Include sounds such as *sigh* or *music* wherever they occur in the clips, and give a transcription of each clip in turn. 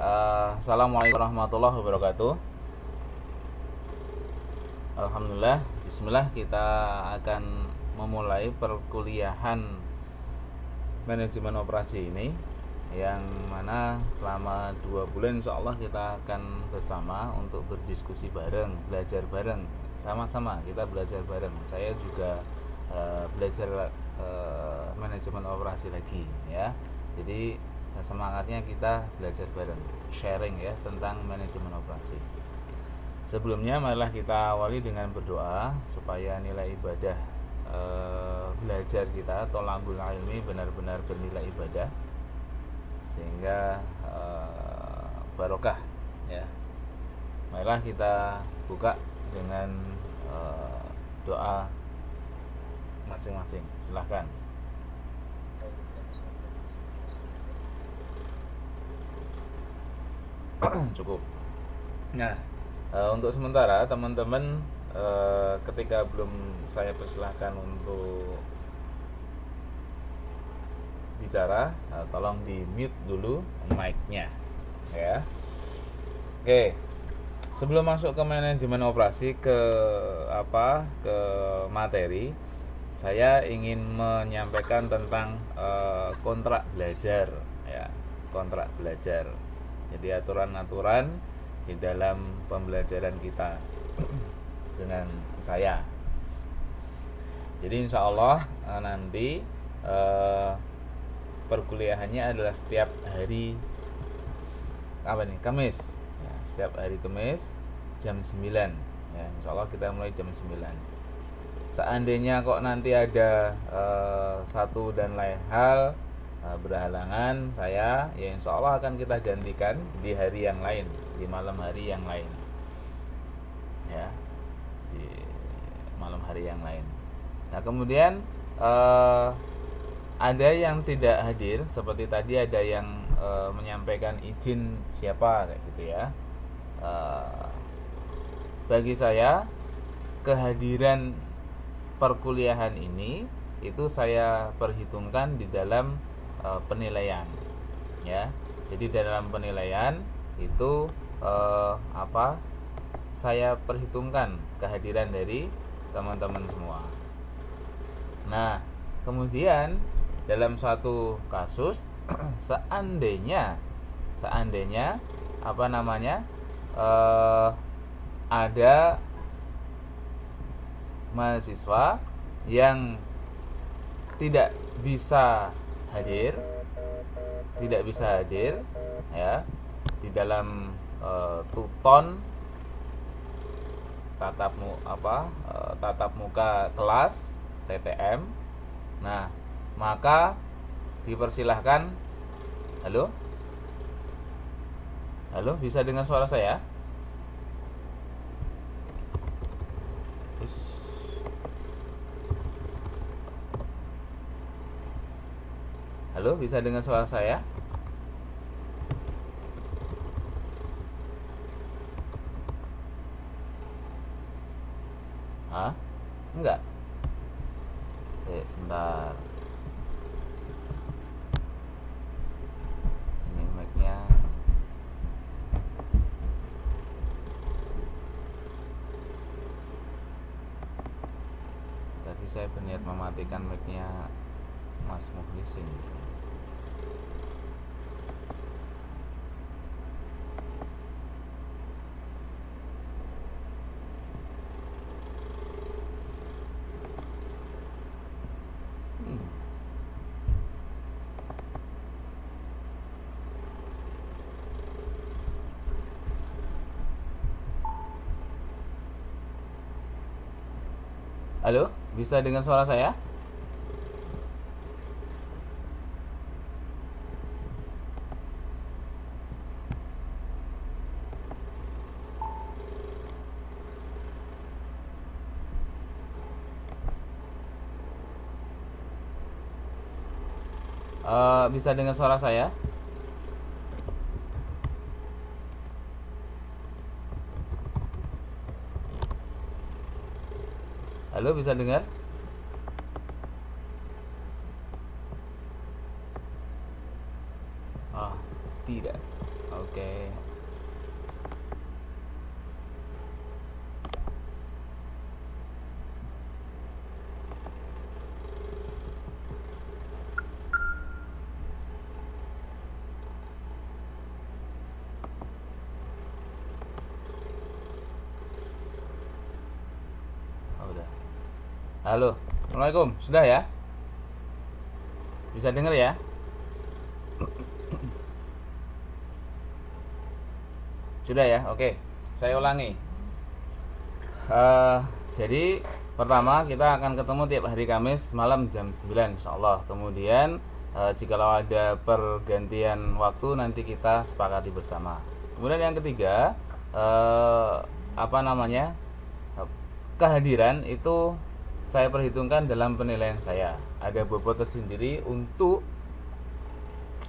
Uh, Assalamualaikum warahmatullahi wabarakatuh. Alhamdulillah, Bismillah kita akan memulai perkuliahan manajemen operasi ini yang mana selama dua bulan insya Allah kita akan bersama untuk berdiskusi bareng, belajar bareng, sama-sama kita belajar bareng. Saya juga uh, belajar uh, manajemen operasi lagi ya. Jadi semangatnya kita belajar bareng, sharing ya tentang manajemen operasi. Sebelumnya marilah kita awali dengan berdoa supaya nilai ibadah uh, belajar kita atau lambul ilmi benar-benar bernilai ibadah sehingga uh, barokah ya. Marilah kita buka dengan uh, doa masing-masing. Silahkan *clears throat* cukup. Nah. Uh, untuk sementara teman-teman uh, ketika belum saya persilahkan untuk bicara uh, tolong di mute dulu mic-nya ya. Oke. Sebelum masuk ke manajemen operasi ke apa ke materi saya ingin menyampaikan tentang uh, kontrak belajar ya. Kontrak belajar jadi aturan-aturan di dalam pembelajaran kita dengan saya. Jadi insya Allah nanti uh, perkuliahannya adalah setiap hari apa nih Kamis. Ya, setiap hari Kamis jam 9 ya Insya Allah kita mulai jam 9 seandainya kok nanti ada uh, satu dan lain hal berhalangan saya ya Insya Allah akan kita gantikan di hari yang lain di malam hari yang lain. Ya di malam hari yang lain. Nah kemudian uh, ada yang tidak hadir seperti tadi ada yang e, menyampaikan izin siapa kayak gitu ya. E, bagi saya kehadiran perkuliahan ini itu saya perhitungkan di dalam e, penilaian ya. Jadi dalam penilaian itu e, apa saya perhitungkan kehadiran dari teman-teman semua. Nah kemudian dalam suatu kasus *clears throat* seandainya seandainya apa namanya uh, ada mahasiswa yang tidak bisa hadir tidak bisa hadir ya di dalam uh, tuton tatap mu apa uh, tatap muka kelas TTM nah maka dipersilahkan. Halo? Halo bisa dengar suara saya halo bisa dengar suara saya Hah? Enggak. Oke, sebentar. saya berniat mematikan mic-nya Mas Muhlisin hmm. Halo? Bisa dengar suara saya? Uh, bisa dengar suara saya? Halo, bisa dengar? Ah, tidak. Oke. oke Oh, udah. Halo, Assalamualaikum. Sudah ya? Bisa dengar ya? Sudah ya, oke. Saya ulangi. Eh, jadi pertama kita akan ketemu tiap hari Kamis malam jam 9 insya Allah. Kemudian eh, jikalau ada pergantian waktu nanti kita sepakati bersama. Kemudian yang ketiga eh, apa namanya kehadiran itu saya perhitungkan dalam penilaian saya. Ada bobot tersendiri untuk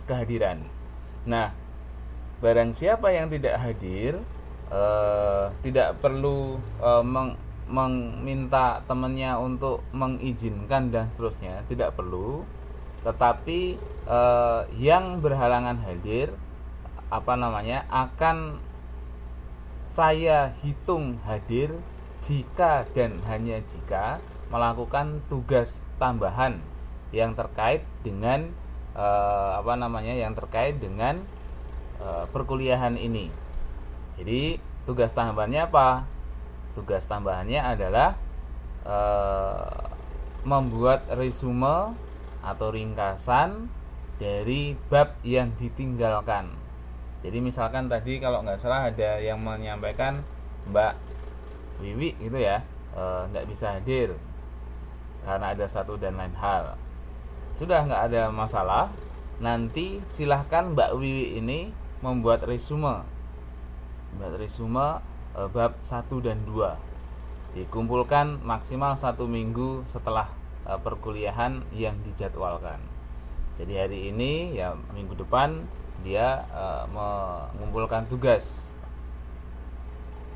kehadiran. Nah, barang siapa yang tidak hadir eh, tidak perlu eh, meng- meminta temannya untuk mengizinkan dan seterusnya tidak perlu tetapi eh, yang berhalangan hadir apa namanya akan saya hitung hadir jika dan hanya jika melakukan tugas tambahan yang terkait dengan eh, apa namanya yang terkait dengan eh, perkuliahan ini. Jadi tugas tambahannya apa? Tugas tambahannya adalah eh, membuat resume atau ringkasan dari bab yang ditinggalkan. Jadi misalkan tadi kalau nggak salah ada yang menyampaikan Mbak Wiwi gitu ya nggak bisa hadir karena ada satu dan lain hal. Sudah nggak ada masalah. Nanti silahkan Mbak Wiwi ini membuat resume membuat resume eh, bab 1 dan 2 dikumpulkan maksimal satu minggu setelah eh, perkuliahan yang dijadwalkan jadi hari ini ya minggu depan dia eh, mengumpulkan tugas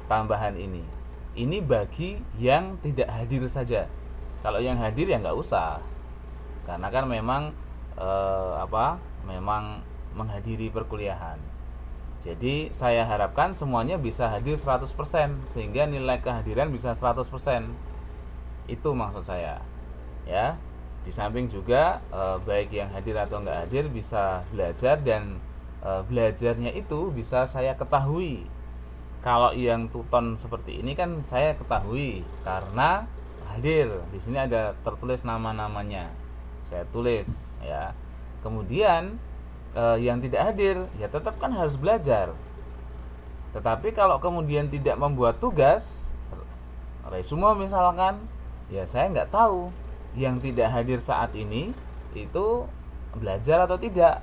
tambahan ini ini bagi yang tidak hadir saja kalau yang hadir ya nggak usah karena kan memang eh, apa memang menghadiri perkuliahan jadi saya harapkan semuanya bisa hadir 100% sehingga nilai kehadiran bisa 100%. Itu maksud saya. Ya. Di samping juga eh, baik yang hadir atau nggak hadir bisa belajar dan eh, belajarnya itu bisa saya ketahui. Kalau yang tuton seperti ini kan saya ketahui karena hadir. Di sini ada tertulis nama-namanya. Saya tulis ya. Kemudian eh, yang tidak hadir ya tetap kan harus belajar. Tetapi kalau kemudian tidak membuat tugas resume misalkan, ya saya nggak tahu yang tidak hadir saat ini itu belajar atau tidak.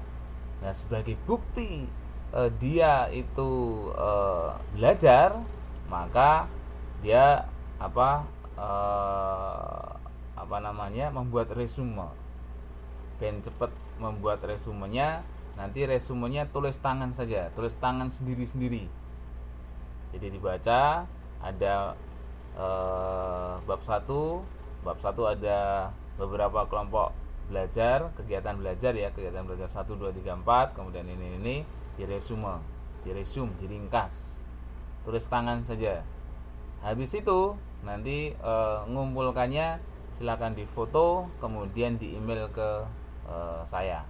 Nah sebagai bukti eh, dia itu eh, belajar, maka dia apa eh, apa namanya membuat resume. Ben cepet membuat resumenya nanti resumenya tulis tangan saja tulis tangan sendiri-sendiri. Jadi dibaca ada eh, bab 1 bab 1 ada beberapa kelompok belajar kegiatan belajar ya kegiatan belajar 1 2 3 4 kemudian ini ini di resume di resume diringkas tulis tangan saja. Habis itu nanti eh, ngumpulkannya silakan difoto kemudian di email ke eh, saya.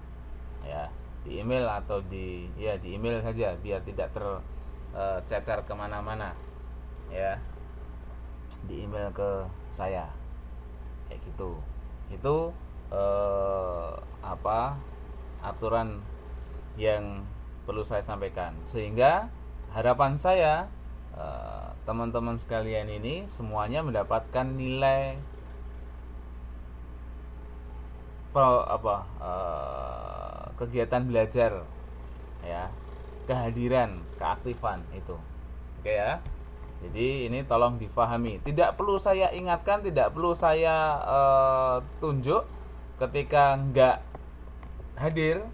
Ya di email atau di ya di email saja biar tidak tercecar ke mana-mana. Ya di email ke saya. Kayak gitu. Itu eh, apa aturan yang perlu saya sampaikan. Sehingga harapan saya eh, teman-teman sekalian ini semuanya mendapatkan nilai apa eh, kegiatan belajar ya. Kehadiran keaktifan itu. Oke ya. Jadi ini tolong difahami. Tidak perlu saya ingatkan tidak perlu saya eh, tunjuk ketika nggak hadir.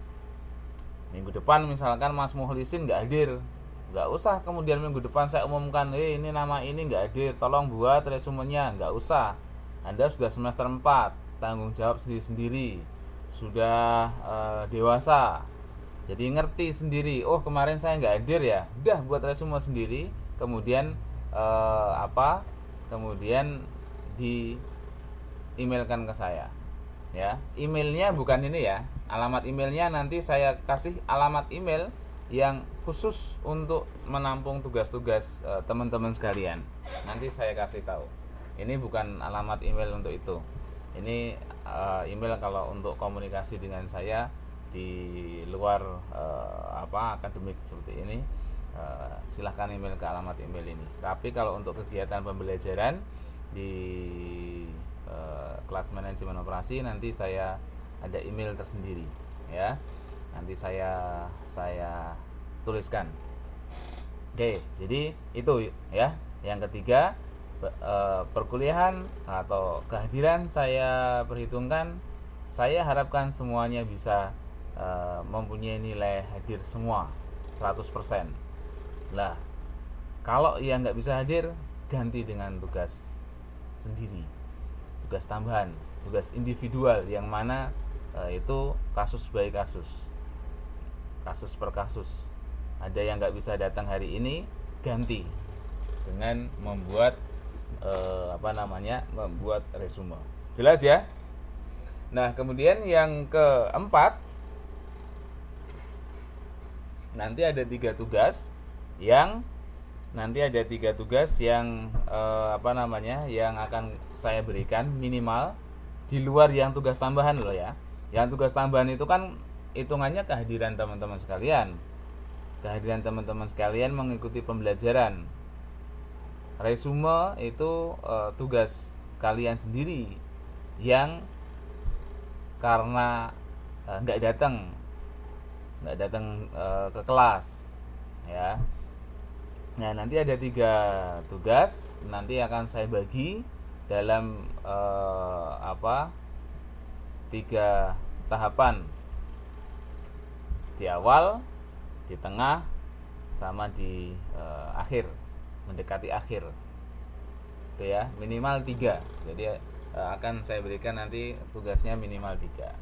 Minggu depan misalkan Mas Muhlisin nggak hadir nggak usah kemudian minggu depan saya umumkan eh ini nama ini nggak hadir tolong buat resumenya nggak usah. Anda sudah semester 4 tanggung jawab sendiri-sendiri. Sudah uh, dewasa. Jadi ngerti sendiri oh kemarin saya nggak hadir ya. Udah buat resume sendiri kemudian eh, apa? Kemudian di emailkan ke saya ya. Emailnya bukan ini ya alamat emailnya nanti saya kasih alamat email yang khusus untuk menampung tugas-tugas eh, teman-teman sekalian. Nanti saya kasih tahu. Ini bukan alamat email untuk itu. Ini uh, email kalau untuk komunikasi dengan saya di luar uh, apa akademik seperti ini uh, silahkan email ke alamat email ini. Tapi kalau untuk kegiatan pembelajaran di uh, kelas manajemen operasi nanti saya ada email tersendiri ya nanti saya saya tuliskan. Oke jadi itu ya. Yang ketiga perkuliahan atau kehadiran saya perhitungkan saya harapkan semuanya bisa Eh, mempunyai nilai hadir semua 100% lah kalau yang nggak bisa hadir ganti dengan tugas sendiri tugas tambahan tugas individual yang mana e, itu kasus by kasus kasus per kasus. Ada yang nggak bisa datang hari ini ganti. Dengan membuat e, apa namanya membuat resume. Jelas ya? Nah kemudian yang keempat nanti ada tiga tugas yang nanti ada tiga tugas yang eh, apa namanya yang akan saya berikan minimal di luar yang tugas tambahan loh ya. Yang tugas tambahan itu kan hitungannya kehadiran teman-teman sekalian. Kehadiran teman-teman sekalian mengikuti pembelajaran. Resume itu eh, tugas kalian sendiri yang karena eh, nggak eh, datang nggak datang e, ke kelas ya. Nah nanti ada tiga tugas nanti akan saya bagi dalam e, apa tiga tahapan di awal di tengah sama di e, akhir mendekati akhir itu ya minimal tiga jadi e, akan saya berikan nanti tugasnya minimal tiga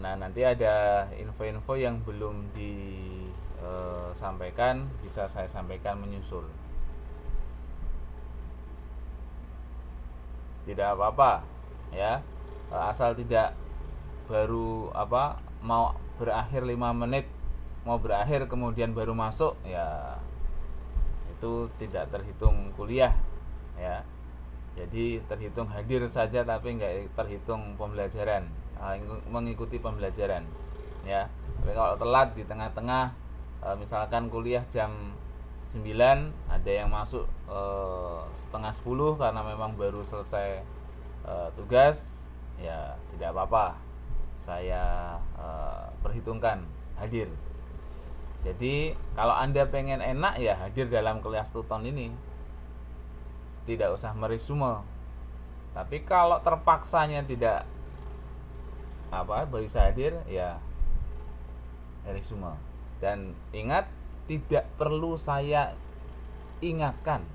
Nah, nanti ada info-info yang belum disampaikan eh, bisa saya sampaikan menyusul. Tidak apa-apa, ya. Asal tidak baru apa mau berakhir 5 menit mau berakhir kemudian baru masuk ya itu tidak terhitung kuliah ya. Jadi terhitung hadir saja tapi nggak terhitung pembelajaran Ah, mengikuti pembelajaran ya. Tapi kalau telat di tengah-tengah eh, misalkan kuliah jam 9 ada yang masuk eh, setengah 10 karena memang baru selesai eh, tugas ya tidak apa-apa saya perhitungkan hadir. Jadi kalau anda pengen enak ya hadir dalam kelas tuton ini. Tidak usah meresume tapi kalau terpaksanya tidak apa bisa hadir ya resume dan ingat tidak perlu saya ingatkan.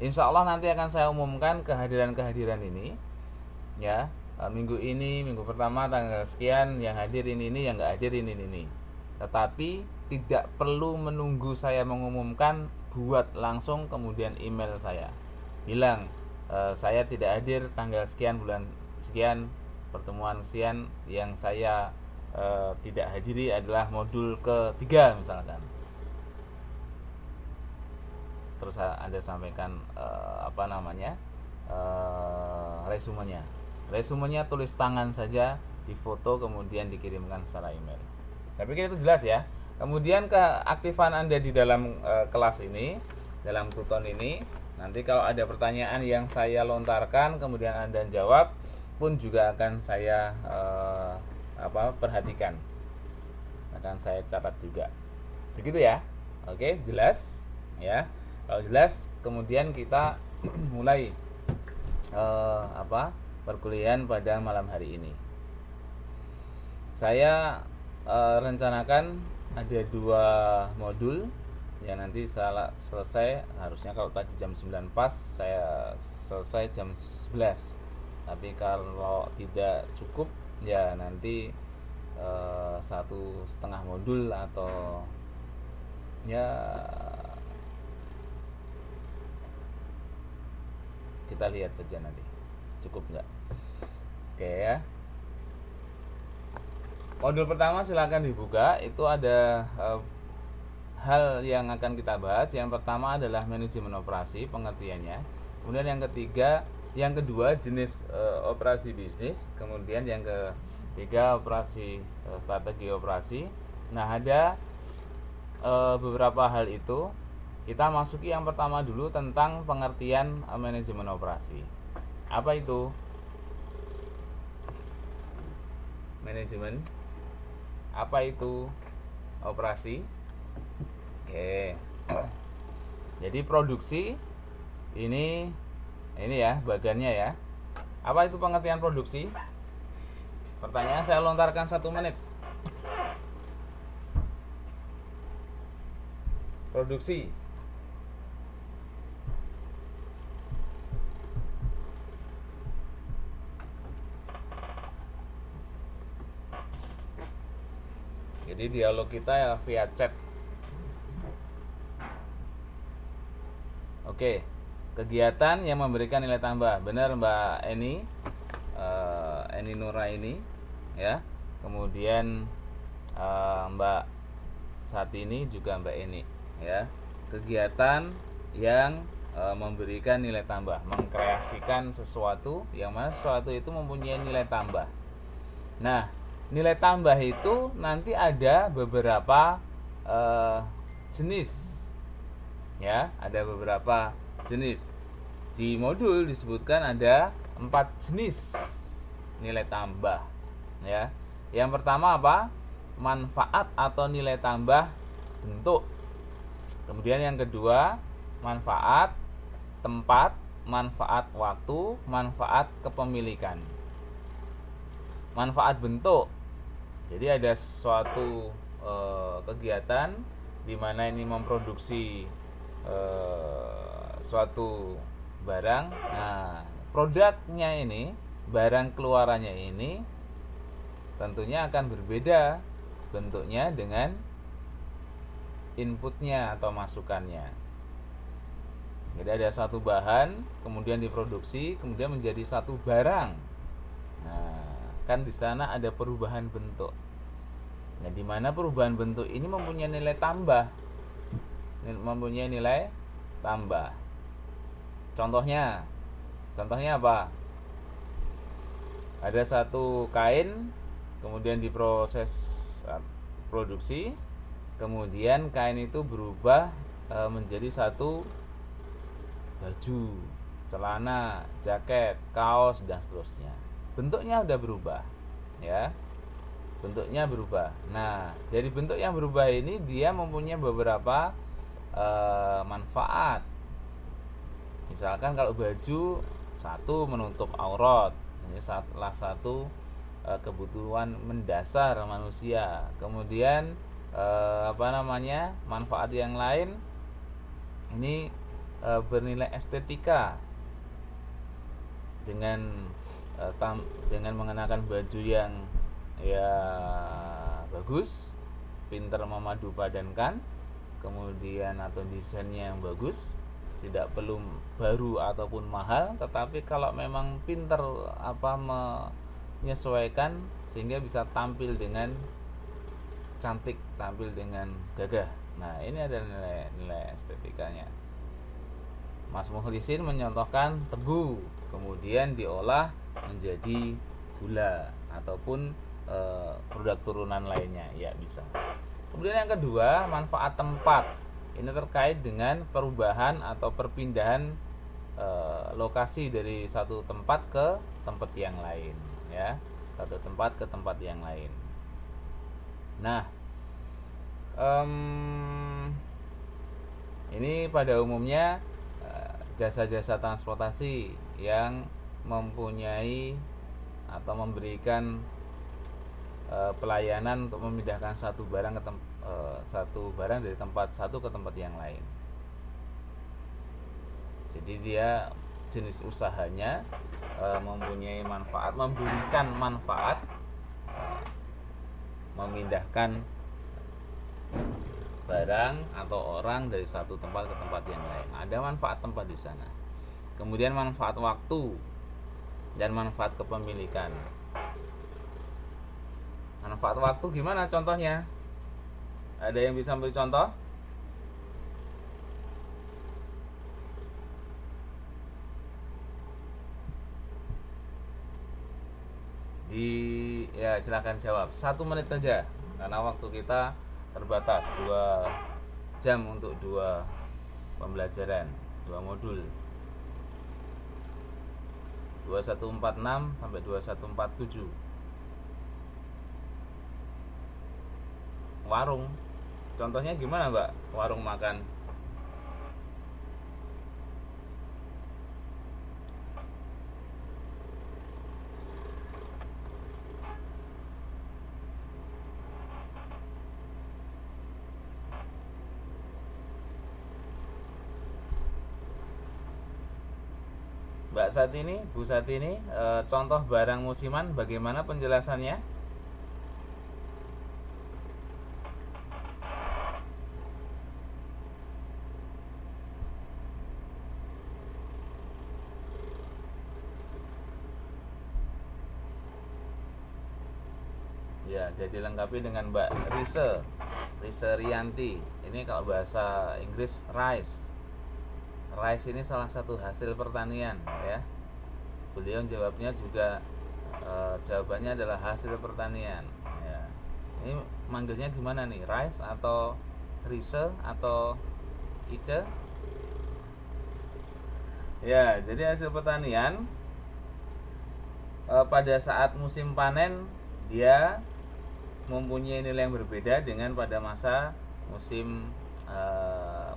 Insya Allah nanti akan saya umumkan kehadiran-kehadiran ini ya minggu ini minggu pertama tanggal sekian yang hadir ini ini yang nggak hadir ini ini tetapi tidak perlu menunggu saya mengumumkan buat langsung kemudian email saya. Bilang e, saya tidak hadir tanggal sekian bulan sekian pertemuan sian yang saya e, tidak hadiri adalah modul ketiga misalkan. Terus anda sampaikan e, apa namanya e, resumenya resumenya tulis tangan saja di foto kemudian dikirimkan secara email. Saya pikir itu jelas ya. Kemudian keaktifan anda di dalam e, kelas ini dalam tuton ini nanti kalau ada pertanyaan yang saya lontarkan kemudian anda jawab pun juga akan saya uh, apa perhatikan. Akan saya catat juga. Begitu ya? Oke jelas? Ya. Kalau jelas kemudian kita *clears throat* mulai uh, apa perkuliahan pada malam hari ini. Saya uh, rencanakan ada dua modul yang nanti salah selesai. Harusnya kalau tadi jam 9 pas saya selesai jam 11 tapi kalau tidak cukup ya nanti uh, satu setengah modul atau ya kita lihat saja nanti cukup nggak? Oke ya. Modul pertama silahkan dibuka. Itu ada uh, hal yang akan kita bahas. Yang pertama adalah manajemen operasi pengertiannya. Kemudian yang ketiga yang kedua jenis uh, operasi bisnis. Kemudian yang ketiga operasi uh, strategi operasi. Nah ada beberapa hal itu. Kita masuki yang pertama dulu tentang pengertian manajemen operasi apa itu manajemen apa itu operasi Oke. *clears throat* Jadi produksi ini ini ya bagiannya ya. Apa itu pengertian produksi? Pertanyaan saya lontarkan satu menit. Produksi. Jadi dialog kita ya via chat Oke, kegiatan yang memberikan nilai tambah. Benar Mbak Eni, uh, Eni Nura ini, ya. Kemudian uh, Mbak saat ini juga Mbak Eni, ya. Kegiatan yang uh, memberikan nilai tambah, mengkreasikan sesuatu yang mana sesuatu itu mempunyai nilai tambah. Nah, nilai tambah itu nanti ada beberapa uh, jenis. Ya ada beberapa jenis. Di modul disebutkan ada empat jenis nilai tambah ya. Yang pertama apa? Manfaat atau nilai tambah bentuk. Kemudian yang kedua manfaat tempat manfaat waktu manfaat kepemilikan. Manfaat bentuk jadi ada suatu e, kegiatan di mana ini memproduksi uh, suatu barang. Nah, produknya ini, barang keluarannya ini tentunya akan berbeda bentuknya dengan inputnya atau masukannya. Jadi ada satu bahan, kemudian diproduksi, kemudian menjadi satu barang. Nah, kan di sana ada perubahan bentuk. Nah, di mana perubahan bentuk ini mempunyai nilai tambah mempunyai nilai tambah. Contohnya, contohnya apa? Ada satu kain, kemudian diproses uh, produksi, kemudian kain itu berubah e, menjadi satu baju, celana, jaket, kaos dan seterusnya. Bentuknya sudah berubah, ya. Bentuknya berubah. Nah, dari bentuk yang berubah ini dia mempunyai beberapa e, manfaat misalkan kalau baju satu menutup aurat ini salah satu e, kebutuhan mendasar manusia kemudian e, apa namanya manfaat yang lain ini e, bernilai estetika dengan e, tam, dengan mengenakan baju yang ya bagus pinter memadu padankan kemudian atau desainnya yang bagus tidak perlu baru ataupun mahal tetapi kalau memang pinter apa menyesuaikan sehingga bisa tampil dengan cantik tampil dengan gagah. Nah ini ada nilai nilai estetikanya. Mas Muhlisin menyontohkan tebu kemudian diolah menjadi gula ataupun e, produk turunan lainnya ya bisa Kemudian yang kedua, manfaat tempat. Ini terkait dengan perubahan atau perpindahan e, lokasi dari satu tempat ke tempat yang lain, ya. Satu tempat ke tempat yang lain. Nah, um, ini pada umumnya eh, jasa-jasa transportasi yang mempunyai atau memberikan e, pelayanan untuk memindahkan satu barang ke tem- e, satu barang dari tempat satu ke tempat yang lain. Jadi dia jenis usahanya e, mempunyai manfaat, memberikan manfaat memindahkan barang atau orang dari satu tempat ke tempat yang lain. Ada manfaat tempat di sana. Kemudian manfaat waktu dan manfaat kepemilikan. Manfaat waktu gimana contohnya? Ada yang bisa beri contoh? Di ya silahkan jawab satu menit saja karena waktu kita terbatas dua jam untuk dua pembelajaran dua modul 2146 sampai 2147 warung. Contohnya gimana mbak? Warung makan Mbak saat ini, Bu saat ini, e, contoh barang musiman bagaimana penjelasannya? Ya, jadi lengkapi dengan Mbak Rise, Rise Rianti. Ini kalau bahasa Inggris rice rice ini salah satu hasil pertanian ya. Beliau jawabnya juga e, jawabannya adalah hasil pertanian ya. Ini manggilnya gimana nih? Rice atau rise atau ice? Ya jadi hasil pertanian e, pada saat musim panen dia mempunyai nilai yang berbeda dengan pada masa musim e,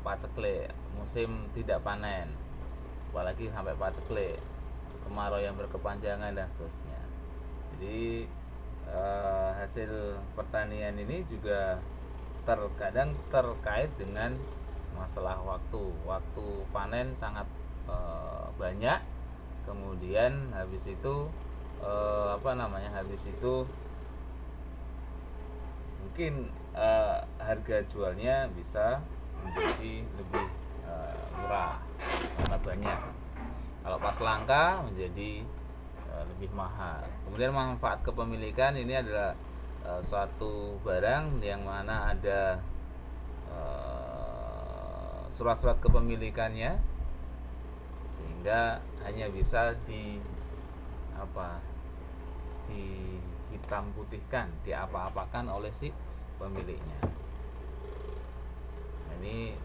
paceklik musim tidak panen. Apalagi sampai paceklik kemarau yang berkepanjangan dan seterusnya. Jadi eh, hasil pertanian ini juga terkadang terkait dengan masalah waktu. Waktu panen sangat eh, banyak. Kemudian habis itu eh, apa namanya habis itu mungkin eh, harga jualnya bisa menjadi lebih uh, murah karena banyak. Kalau pas langka menjadi uh, lebih mahal. Kemudian manfaat kepemilikan ini adalah uh, suatu barang yang mana ada surat-surat kepemilikannya sehingga hanya bisa di apa di hitam putihkan diapa-apakan oleh si pemiliknya. Nah, ini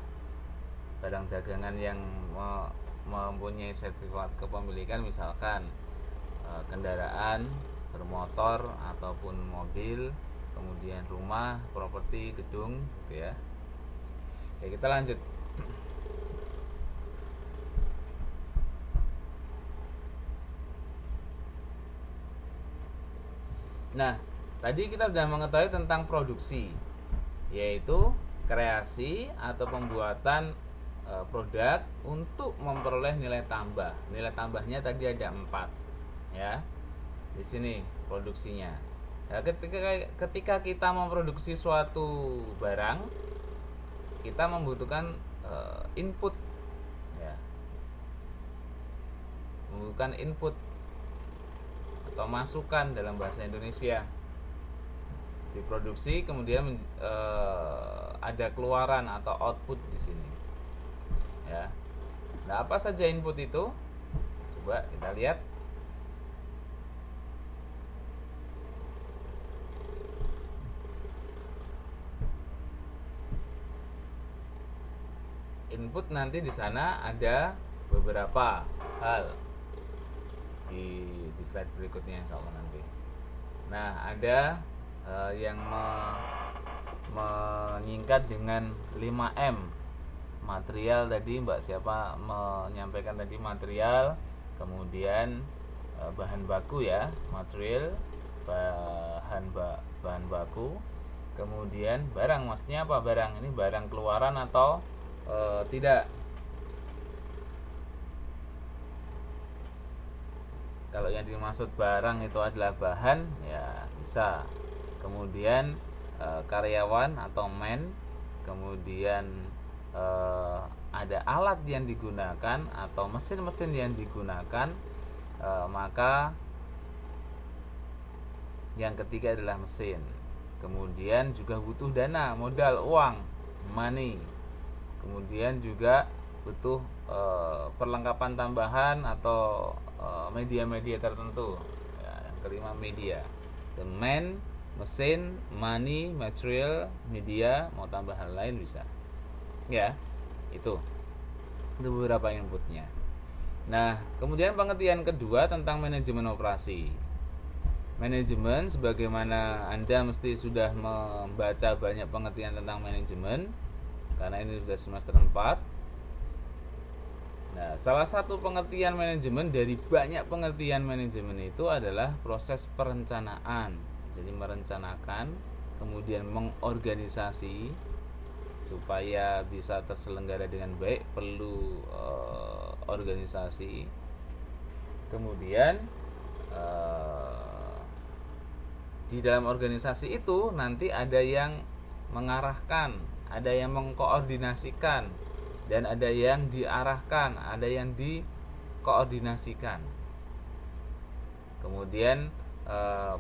barang dagangan yang mempunyai sertifikat kepemilikan misalkan e, kendaraan bermotor ataupun mobil kemudian rumah properti gedung gitu ya. Oke kita lanjut. Nah, tadi kita sudah mengetahui tentang produksi, yaitu kreasi atau pembuatan e, produk untuk memperoleh nilai tambah. Nilai tambahnya tadi ada empat, ya. Di sini produksinya. Ya, ketika ketika kita memproduksi suatu barang, kita membutuhkan e, input, ya. Membutuhkan input atau masukan dalam bahasa Indonesia diproduksi kemudian e, ada keluaran atau output di sini. Ya. Nah apa saja input itu? Coba kita lihat. Input nanti di sana ada beberapa hal di, di slide berikutnya insya Allah nanti. Nah ada uh, yang me, menyingkat dengan 5M material tadi Mbak siapa menyampaikan tadi material kemudian e, bahan baku ya material bahan ba, bahan baku kemudian barang maksudnya apa? Barang ini barang keluaran atau e, tidak? Kalau yang dimaksud barang itu adalah bahan ya bisa kemudian e, karyawan atau man kemudian e, ada alat yang digunakan atau mesin-mesin yang digunakan e, maka yang ketiga adalah mesin. Kemudian juga butuh dana modal uang money. Kemudian juga butuh e, perlengkapan tambahan atau media-media tertentu. Ya, yang kelima media. The man mesin money material media mau tambah hal lain bisa. Ya itu. Itu beberapa inputnya. Nah kemudian pengertian kedua tentang manajemen operasi. Manajemen sebagaimana Anda mesti sudah membaca banyak pengertian tentang manajemen karena ini sudah semester 4 Nah, salah satu pengertian manajemen dari banyak pengertian manajemen itu adalah proses perencanaan. Jadi merencanakan, kemudian mengorganisasi supaya bisa terselenggara dengan baik perlu uh, organisasi. Kemudian uh, di dalam organisasi itu nanti ada yang mengarahkan, ada yang mengkoordinasikan, dan ada yang diarahkan, ada yang dikoordinasikan. Kemudian eh,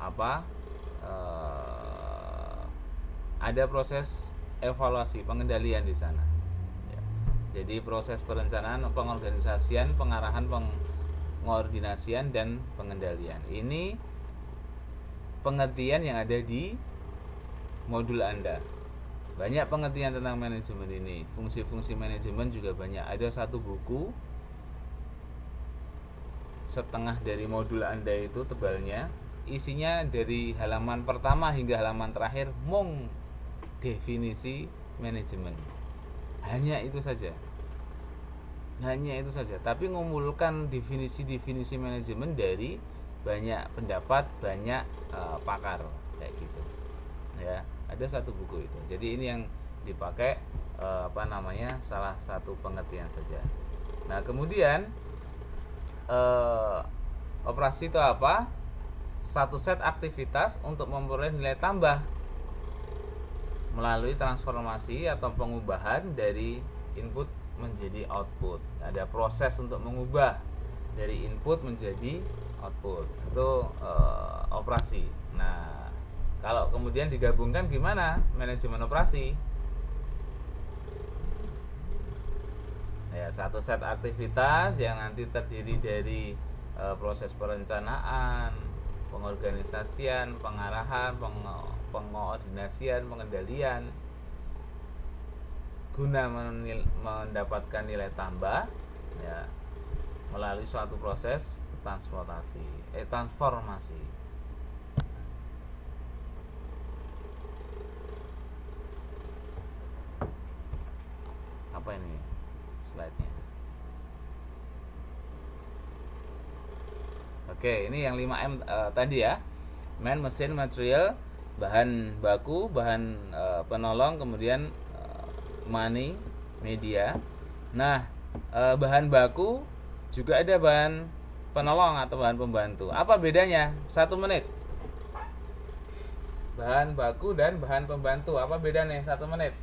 apa? Eh, ada proses evaluasi pengendalian di sana. Ya. Jadi proses perencanaan, pengorganisasian, pengarahan, pengordinasian dan pengendalian. Ini pengertian yang ada di modul Anda banyak pengertian tentang manajemen ini fungsi-fungsi manajemen juga banyak ada satu buku setengah dari modul anda itu tebalnya isinya dari halaman pertama hingga halaman terakhir mung definisi manajemen. Hanya itu saja. Hanya itu saja. Tapi ngumpulkan definisi-definisi manajemen dari banyak pendapat banyak uh, pakar kayak gitu. Ya ada satu buku itu. Jadi ini yang dipakai eh, apa namanya salah satu pengertian saja. Nah kemudian eh, operasi itu apa satu set aktivitas untuk memperoleh nilai tambah melalui transformasi atau pengubahan dari input menjadi output. Ada proses untuk mengubah dari input menjadi output. Itu eh, operasi. Nah kalau kemudian digabungkan gimana? Manajemen operasi? Ya, satu set aktivitas yang nanti terdiri dari e, proses perencanaan, pengorganisasian, pengarahan, peng, pengoordinasian, pengendalian. Guna menil, mendapatkan nilai tambah ya melalui suatu proses transportasi eh transformasi. Apa ini slide-nya Oke, ini yang 5M uh, eh, tadi ya. Man, mesin, material, bahan baku, bahan uh, penolong, kemudian uh, money, media. Nah, uh, bahan baku juga ada bahan penolong atau bahan pembantu. Apa bedanya? Satu menit. Bahan baku dan bahan pembantu. Apa bedanya? Satu menit.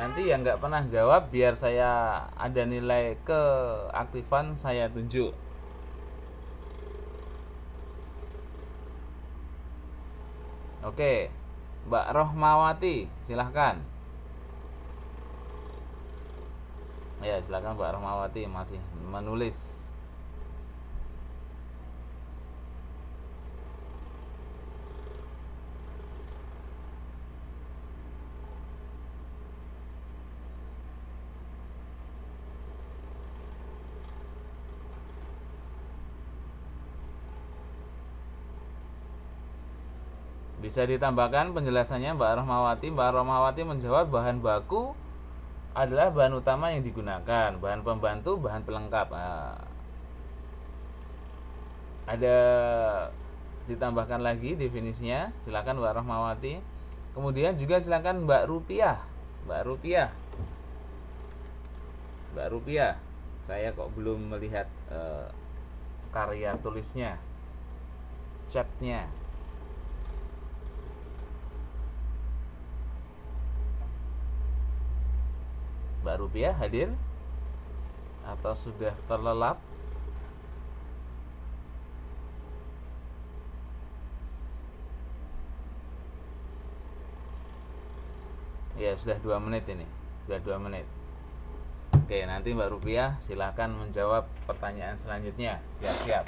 Nanti yang nggak pernah jawab biar saya ada nilai keaktifan saya tunjuk Oke, Mbak Rohmawati, silahkan. Ya, silahkan Mbak Rohmawati masih menulis. Bisa ditambahkan penjelasannya Mbak Rahmawati. Mbak Rahmawati menjawab bahan baku adalah bahan utama yang digunakan, bahan pembantu, bahan pelengkap. Nah, ada ditambahkan lagi definisinya. Silakan Mbak Rahmawati. Kemudian juga silakan Mbak Rupiah. Mbak Rupiah. Mbak Rupiah. Saya kok belum melihat uh, karya tulisnya chatnya Mbak Rupiah hadir? Atau sudah terlelap? Ya sudah dua menit ini. Sudah dua menit. Oke nanti Mbak Rupiah silahkan menjawab pertanyaan selanjutnya. Siap-siap.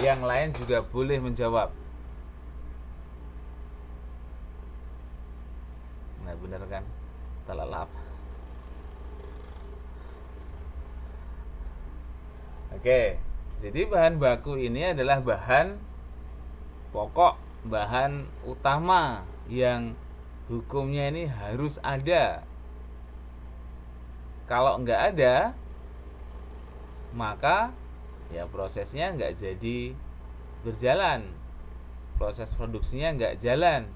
Yang lain juga boleh menjawab nah bener kan terlelap Oke, jadi bahan baku ini adalah bahan pokok, bahan utama yang hukumnya ini harus ada. Kalau nggak ada, maka ya prosesnya nggak jadi berjalan. Proses produksinya nggak jalan.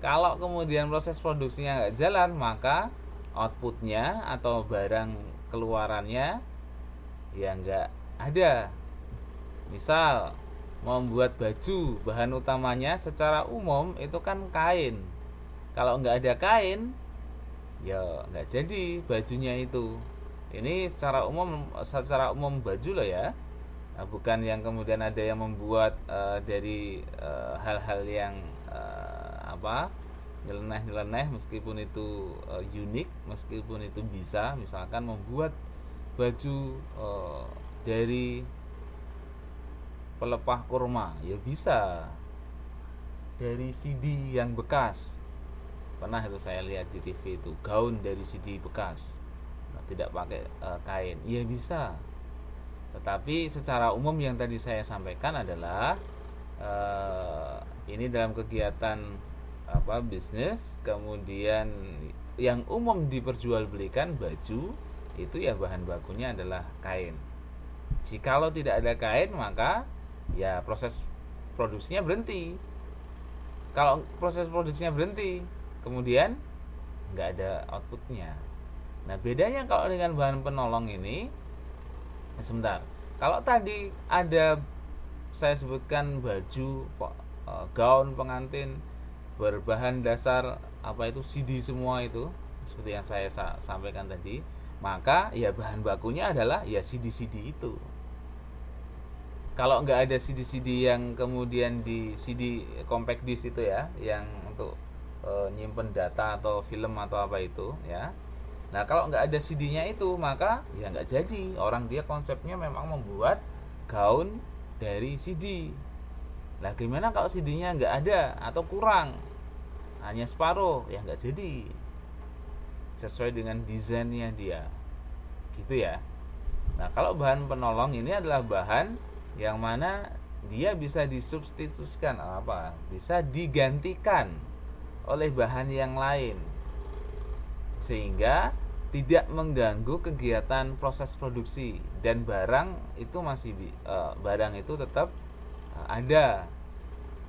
Kalau kemudian proses produksinya nggak jalan, maka outputnya atau barang keluarannya ya nggak ada. Misal membuat baju bahan utamanya secara umum itu kan kain. Kalau nggak ada kain ya nggak jadi bajunya itu. Ini secara umum secara umum baju loh ya. Nah, bukan yang kemudian ada yang membuat uh, dari eh, hal-hal uh, yang uh, apa nyeleneh-nyeleneh meskipun itu uh, unik meskipun itu bisa misalkan membuat baju uh, dari pelepah kurma. Ya bisa. Dari CD yang bekas. Pernah itu saya lihat di TV itu gaun dari CD bekas. Nah, tidak pakai uh, kain. Ya bisa. Tetapi secara umum yang tadi saya sampaikan adalah uh, ini dalam kegiatan apa bisnis kemudian yang umum diperjualbelikan baju itu ya bahan bakunya adalah kain Jikalau tidak ada kain maka ya proses produksinya berhenti. Kalau proses produksinya berhenti, kemudian nggak ada outputnya. Nah bedanya kalau dengan bahan penolong ini, sebentar. Kalau tadi ada saya sebutkan baju, eh, gaun pengantin berbahan dasar apa itu CD semua itu, seperti yang saya sampaikan tadi, maka ya bahan bakunya adalah ya CD-CD itu. Kalau nggak ada CD-CD yang kemudian di CD compact disc itu ya yang untuk e, nyimpen data atau film atau apa itu ya. Nah kalau nggak ada CD-nya itu maka ya nggak jadi. Orang dia konsepnya memang membuat gaun dari CD nah gimana kalau CD-nya nggak ada atau kurang? Hanya separuh ya nggak jadi sesuai dengan desainnya dia. Gitu ya. Nah kalau bahan penolong ini adalah bahan yang mana dia bisa disubstitusikan apa? Bisa digantikan oleh bahan yang lain. Sehingga tidak mengganggu kegiatan proses produksi. Dan barang itu masih uh, barang itu tetap uh, ada.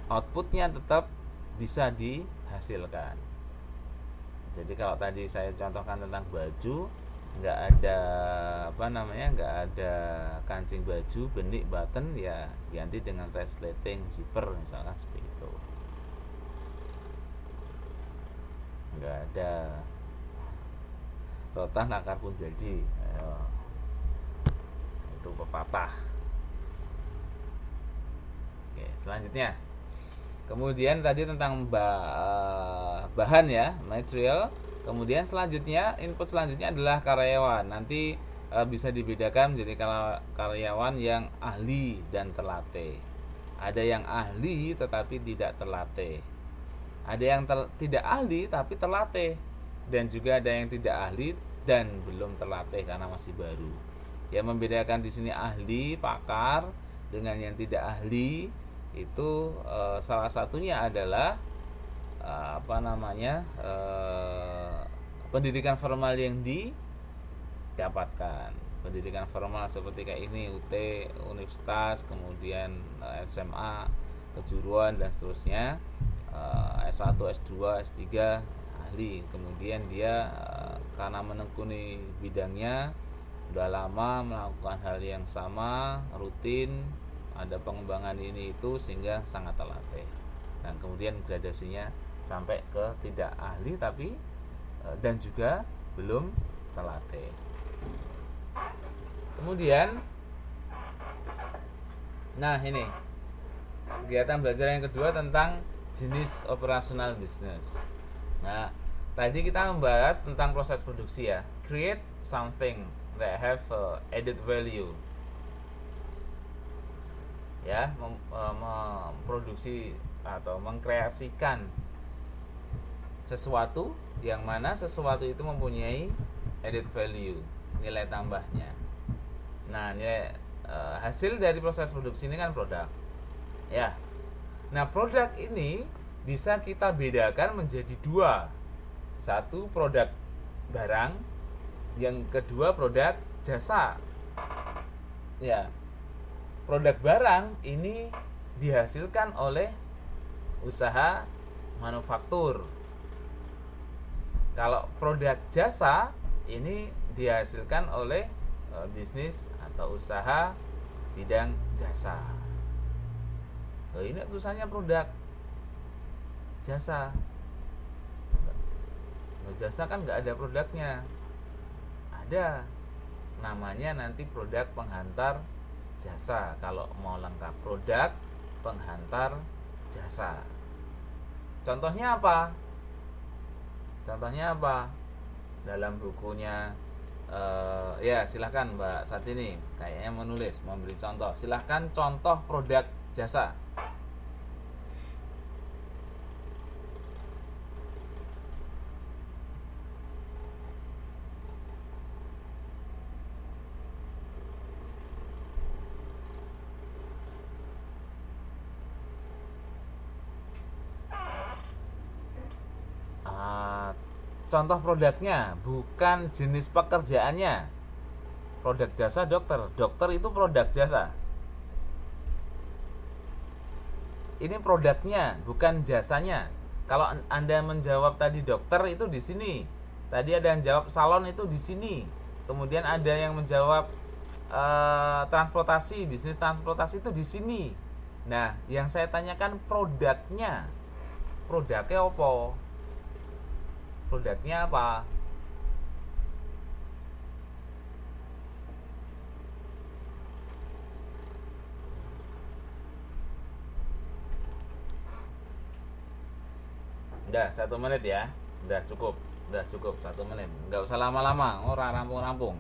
Outputnya tetap bisa dihasilkan jadi kalau tadi saya contohkan tentang baju nggak ada apa namanya nggak ada kancing baju benik button ya ganti dengan resleting zipper misalkan seperti itu. Nggak ada. Rotan akar pun jadi. Ayo. itu pepatah. Oke selanjutnya kemudian tadi tentang bahan ya material Kemudian selanjutnya input selanjutnya adalah karyawan. Nanti e, bisa dibedakan menjadi karyawan yang ahli dan terlatih. Ada yang ahli tetapi tidak terlatih. Ada yang ter, tidak ahli tapi terlatih dan juga ada yang tidak ahli dan belum terlatih karena masih baru. Yang membedakan di sini ahli, pakar dengan yang tidak ahli itu e, salah satunya adalah Eh, apa namanya uh, pendidikan formal yang didapatkan. Pendidikan formal seperti kayak ini UT universitas kemudian SMA kejuruan dan seterusnya. Uh, S1 S2 S3 ahli. Kemudian dia karena menekuni bidangnya sudah lama melakukan hal yang sama rutin ada pengembangan ini itu sehingga sangat terlatih. Dan kemudian gradasinya sampai ke tidak ahli tapi e, dan juga belum terlatih. Kemudian nah ini kegiatan belajar yang kedua tentang jenis operasional bisnis. Nah tadi kita membahas tentang proses produksi ya. Create something that have uh, added value ya mem, uh, memproduksi atau mengkreasikan sesuatu yang mana sesuatu itu mempunyai added value nilai tambahnya. Nah nilai uh, hasil dari proses produksi ini kan produk ya. Nah produk ini bisa kita bedakan menjadi dua. Satu produk barang yang kedua produk jasa ya produk barang ini dihasilkan oleh usaha manufaktur. Kalau produk jasa ini dihasilkan oleh e, bisnis atau usaha bidang jasa. Ini tulisannya produk jasa. Jasa kan nggak ada produknya. Ada. Namanya nanti produk penghantar jasa. Kalau mau lengkap produk penghantar jasa. Contohnya apa? Contohnya apa? Dalam bukunya uh, ya silahkan Mbak saat ini kayaknya menulis memberi contoh. Silahkan contoh produk jasa contoh produknya bukan jenis pekerjaannya. Produk jasa dokter. Dokter itu produk jasa. Ini produknya bukan jasanya. Kalau anda menjawab tadi dokter itu di sini. Tadi ada yang jawab salon itu di sini. Kemudian ada yang menjawab uh, transportasi bisnis transportasi itu di sini. Nah yang saya tanyakan produknya. Produknya apa produknya apa? Udah satu menit ya. Udah cukup. Udah cukup satu menit. Nggak usah lama-lama. Orang rampung-rampung.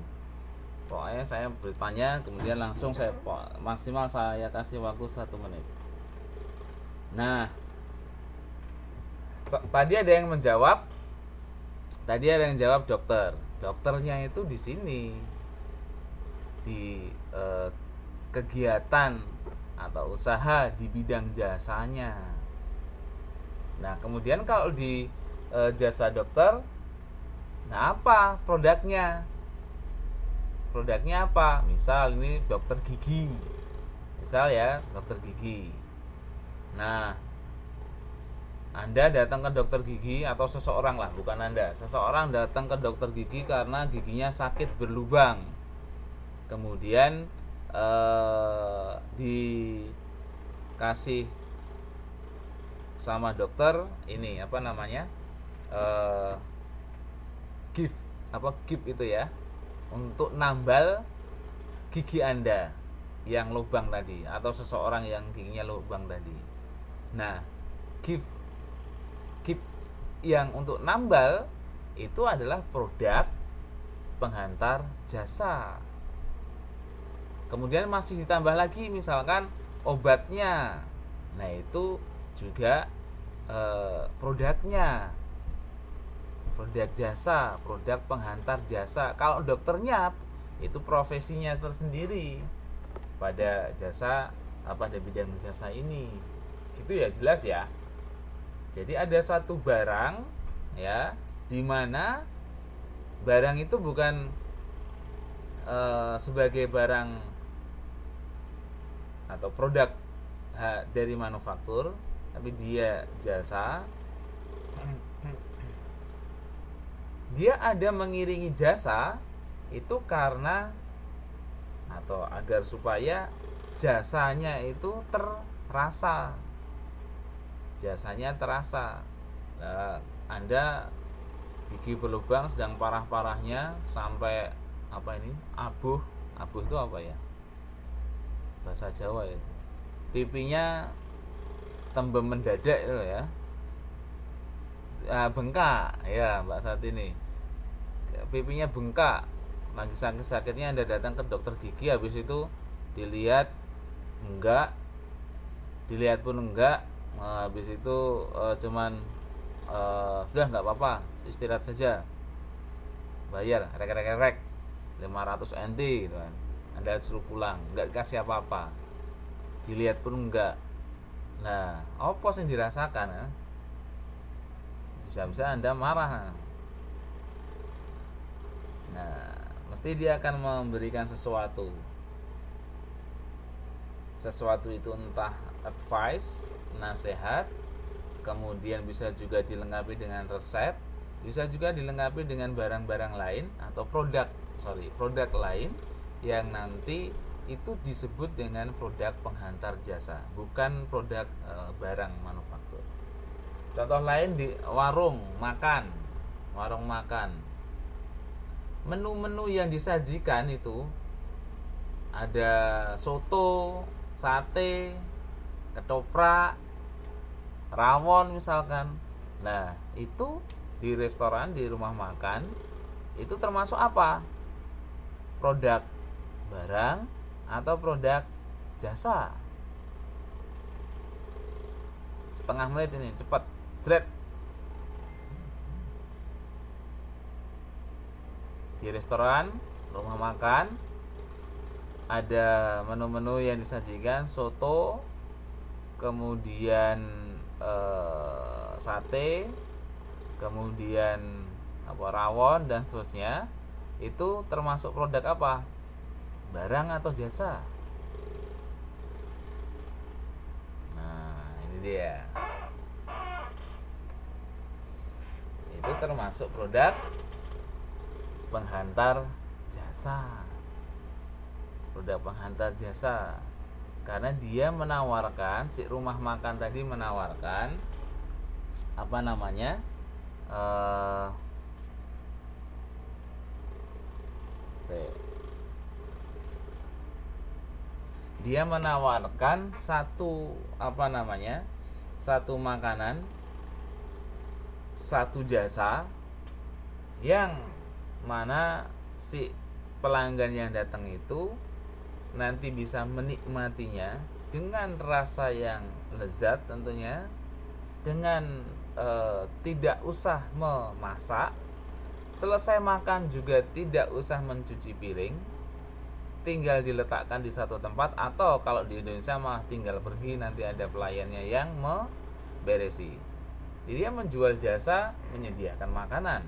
Pokoknya saya bertanya kemudian langsung saya maksimal saya kasih waktu satu menit. Nah tadi ada yang menjawab tadi ada yang jawab dokter. Dokternya itu di sini. Di eh, kegiatan atau usaha di bidang jasanya. Nah kemudian kalau di eh, jasa dokter nah apa produknya? Produknya apa? Misal ini dokter gigi. Misal ya dokter gigi. Nah anda datang ke dokter gigi atau seseorang lah, bukan Anda. Seseorang datang ke dokter gigi karena giginya sakit berlubang. Kemudian eh, dikasih sama dokter ini apa namanya? Eh, gift apa gift itu ya untuk nambal gigi Anda yang lubang tadi atau seseorang yang giginya lubang tadi. Nah, gift yang untuk nambal itu adalah produk penghantar jasa. Kemudian masih ditambah lagi misalkan obatnya. Nah, itu juga e, produknya. Produk jasa, produk penghantar jasa. Kalau dokternya itu profesinya tersendiri pada jasa apa pada bidang jasa ini. Gitu ya, jelas ya. Jadi ada satu barang ya di mana barang itu bukan e, sebagai barang atau produk dari manufaktur tapi dia jasa. Dia ada mengiringi jasa itu karena atau agar supaya jasanya itu terasa jasanya terasa. Nah, anda gigi berlubang sedang parah-parahnya sampai apa ini? Abuh. Abuh itu apa ya? Bahasa Jawa ya. Pipinya tembem mendadak itu ya. Ah, bengkak. Ya mbak saat ini pipinya bengkak. Lagi sakit-sakitnya anda datang ke dokter gigi habis itu dilihat enggak dilihat pun enggak nah, habis itu uh, cuman uh, sudah enggak apa-apa istirahat saja. Bayar rek rek rek 500 NT gitu kan. Anda suruh pulang enggak kasih apa-apa. Dilihat pun enggak nah apa yang dirasakan ya? bisa-bisa anda marah. Nah mesti dia akan memberikan sesuatu. Sesuatu itu entah advice, nasihat, kemudian bisa juga dilengkapi dengan resep, bisa juga dilengkapi dengan barang-barang lain atau produk, sorry, produk lain yang nanti itu disebut dengan produk penghantar jasa, bukan produk e, barang manufaktur. Contoh lain di warung makan, warung makan. Menu-menu yang disajikan itu ada soto, sate ketoprak rawon misalkan. Nah itu di restoran di rumah makan itu termasuk apa? Produk barang atau produk jasa? Setengah menit ini cepat dread di restoran rumah makan ada menu-menu yang disajikan soto kemudian eh, sate kemudian apa rawon dan seterusnya itu termasuk produk apa? Barang atau jasa? Nah ini dia. Itu termasuk produk penghantar jasa. Produk penghantar jasa karena dia menawarkan si rumah makan tadi menawarkan apa namanya uh, dia menawarkan satu apa namanya satu makanan satu jasa yang mana si pelanggan yang datang itu nanti bisa menikmatinya dengan rasa yang lezat tentunya dengan e, tidak usah memasak selesai makan juga tidak usah mencuci piring tinggal diletakkan di satu tempat atau kalau di Indonesia mah tinggal pergi nanti ada pelayannya yang memberesi. Jadi dia menjual jasa menyediakan makanan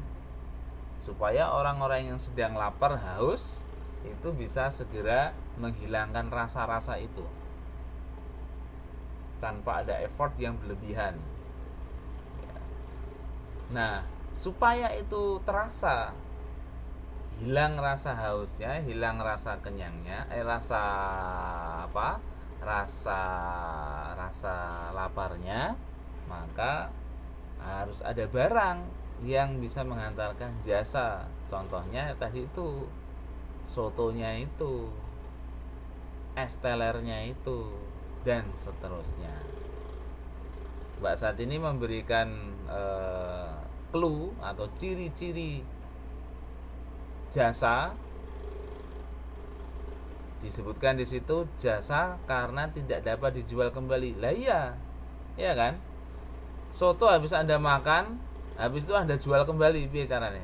supaya orang-orang yang sedang lapar haus itu bisa segera menghilangkan rasa-rasa itu tanpa ada effort yang berlebihan. Nah, supaya itu terasa hilang rasa hausnya, hilang rasa kenyangnya, eh rasa apa? Rasa rasa laparnya, maka harus ada barang yang bisa mengantarkan jasa. Contohnya tadi itu sotonya itu. Es telernya itu. Dan seterusnya. Mbak saat ini memberikan eh, clue atau ciri-ciri jasa. Disebutkan di situ jasa karena tidak dapat dijual kembali. Lah iya ya kan? Soto habis anda makan habis itu anda jual kembali bicaranya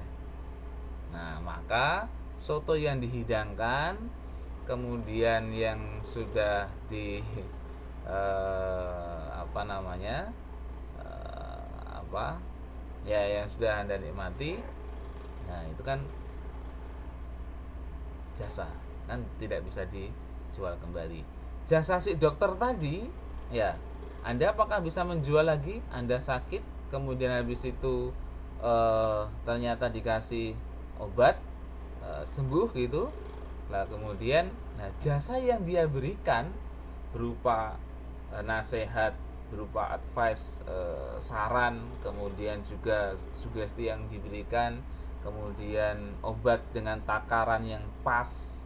nah maka soto yang dihidangkan kemudian yang sudah di uh, apa namanya uh, apa ya yang sudah anda nikmati. Nah itu kan jasa kan tidak bisa dijual kembali. Jasa si dokter tadi ya anda apakah bisa menjual lagi? Anda sakit kemudian habis itu uh, ternyata dikasih obat Eh, sembuh gitu. Lah kemudian nah jasa yang dia berikan berupa e, nasihat berupa advice e, saran kemudian juga sugesti yang diberikan kemudian obat dengan takaran yang pas.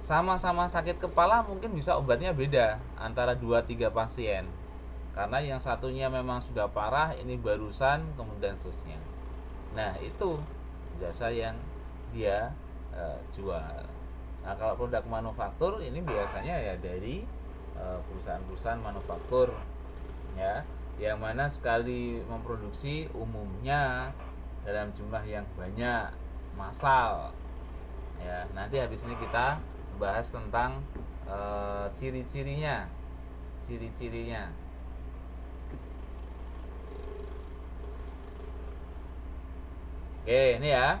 Sama-sama sakit kepala mungkin bisa obatnya beda antara 2-3 pasien. Karena yang satunya memang sudah parah ini barusan kemudian susnya nah itu jasa yang dia e, jual. Nah kalau produk manufaktur ini biasanya ya dari e, perusahaan-perusahaan manufaktur ya. Yang mana sekali memproduksi umumnya dalam jumlah yang banyak massal ya. Nanti habis ini kita bahas tentang e, ciri-cirinya ciri-cirinya. Oke ini ya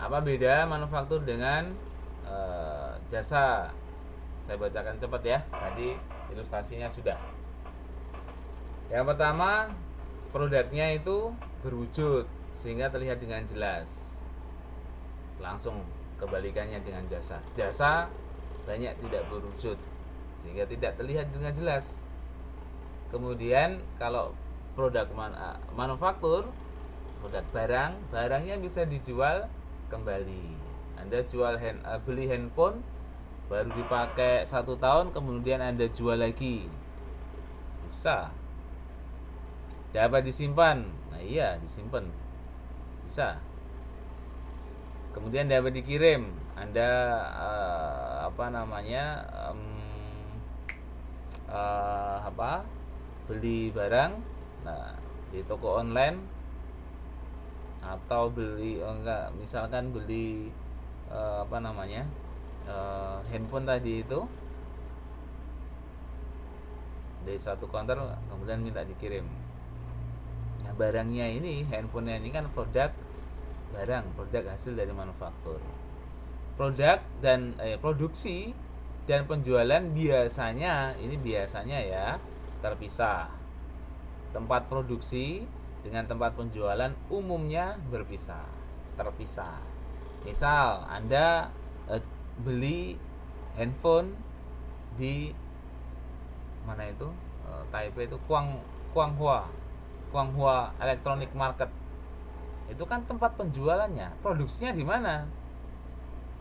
apa beda manufaktur dengan e, jasa? Saya bacakan cepat ya. Tadi ilustrasinya sudah. Yang pertama produknya itu berwujud sehingga terlihat dengan jelas. Langsung kebalikannya dengan jasa. Jasa banyak tidak berwujud sehingga tidak terlihat dengan jelas. Kemudian kalau produk man manufaktur produk barang barangnya bisa dijual kembali. Anda jual hand, beli handphone baru dipakai satu tahun kemudian anda jual lagi. Bisa. Dapat disimpan. Nah iya disimpan. Bisa. Kemudian dapat dikirim. Anda uh, apa namanya um, uh, apa? Beli barang. Nah di toko online atau beli oh enggak misalkan beli uh, apa namanya uh, handphone tadi itu dari satu counter kemudian minta dikirim. Nah barangnya ini handphonenya ini kan produk barang produk hasil dari manufaktur. Produk dan eh, produksi dan penjualan biasanya ini biasanya ya terpisah. Tempat produksi dengan tempat penjualan umumnya berpisah terpisah. Misal anda eh, beli handphone di mana itu? Eh, Taipei itu Kuang Kuanghua Kuanghua Electronic Market. Itu kan tempat penjualannya. Produksinya di mana?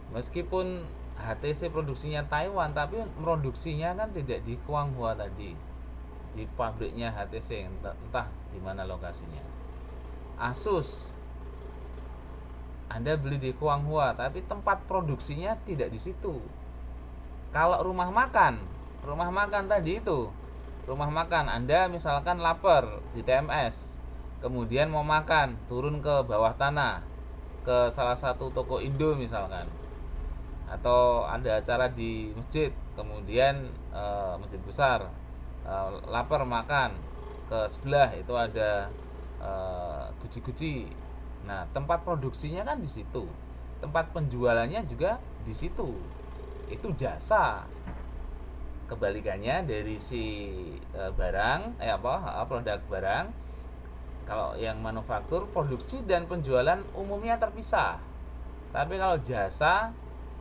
Meskipun HTC produksinya Taiwan tapi produksinya kan tidak di Guangzhou tadi. Di pabriknya HTC entah di mana lokasinya? Asus. Anda beli di Guangzhou tapi tempat produksinya tidak di situ. Kalau rumah makan rumah makan tadi itu rumah makan Anda misalkan lapar di TMS kemudian mau makan turun ke bawah tanah ke salah satu toko Indo misalkan. Atau ada acara di masjid kemudian e, masjid besar e, lapar makan ke sebelah itu ada guci-guci nah tempat produksinya kan di situ tempat penjualannya juga di situ itu jasa kebalikannya dari si e, barang eh apa produk barang kalau yang manufaktur, produksi dan penjualan umumnya terpisah. Tapi kalau jasa,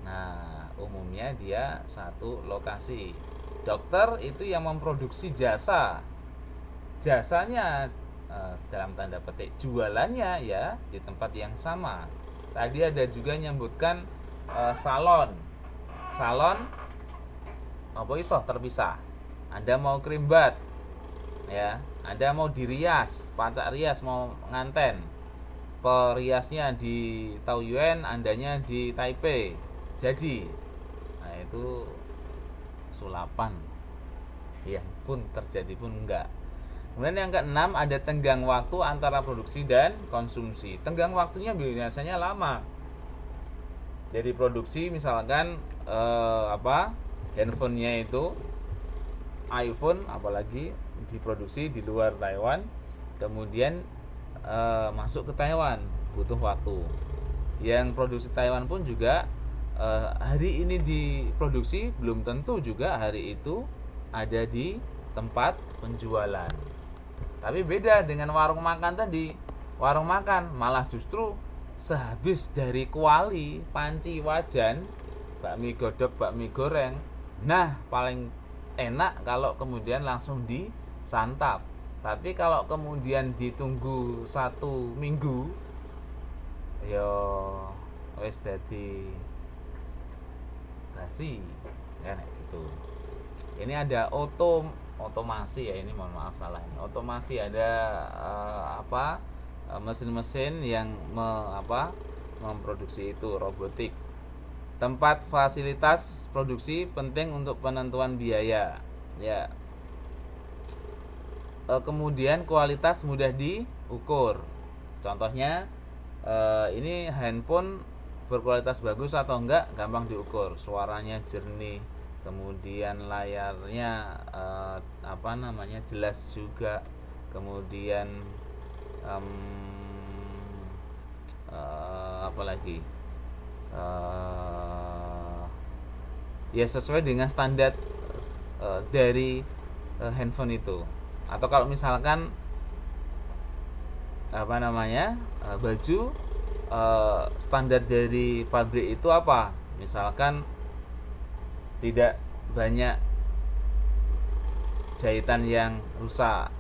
nah umumnya dia satu lokasi. Dokter itu yang memproduksi jasa. Jasanya eh, dalam tanda petik jualannya ya di tempat yang sama. Tadi ada juga nyebutkan eh, salon. Salon apa iso terpisah. Anda mau krim bat ya anda mau dirias pacak rias mau nganten periasnya di Taoyuan andanya di Taipei jadi nah itu sulapan ya pun terjadi pun enggak kemudian yang keenam ada tenggang waktu antara produksi dan konsumsi. Tenggang waktunya biasanya lama. Jadi produksi misalkan eh, apa handphonenya itu iPhone apalagi diproduksi di luar Taiwan kemudian e, masuk ke Taiwan butuh waktu. Yang produksi Taiwan pun juga e, hari ini diproduksi belum tentu juga hari itu ada di tempat penjualan tapi beda dengan warung makan tadi. Warung makan malah justru sehabis dari kuali panci wajan bakmi godok bakmi goreng. Nah paling enak kalau kemudian langsung disantap. Tapi kalau kemudian ditunggu satu minggu yo wes jadi basi. Ya situ. Ini ada otom otomasi ya ini mohon maaf salah ini otomasi ada uh, apa Eh, mesin-mesin yang me, apa, memproduksi itu robotik. Tempat fasilitas produksi penting untuk penentuan biaya. Ya. E, kemudian kualitas mudah diukur. Contohnya e, ini handphone berkualitas bagus atau enggak gampang diukur. Suaranya jernih, kemudian layarnya e, apa namanya jelas juga. Kemudian um, uh, apa uh, ya sesuai dengan standar uh, dari uh, handphone itu. Atau kalau misalkan apa namanya uh, baju uh, standar dari pabrik itu apa? Misalkan tidak banyak jahitan yang rusak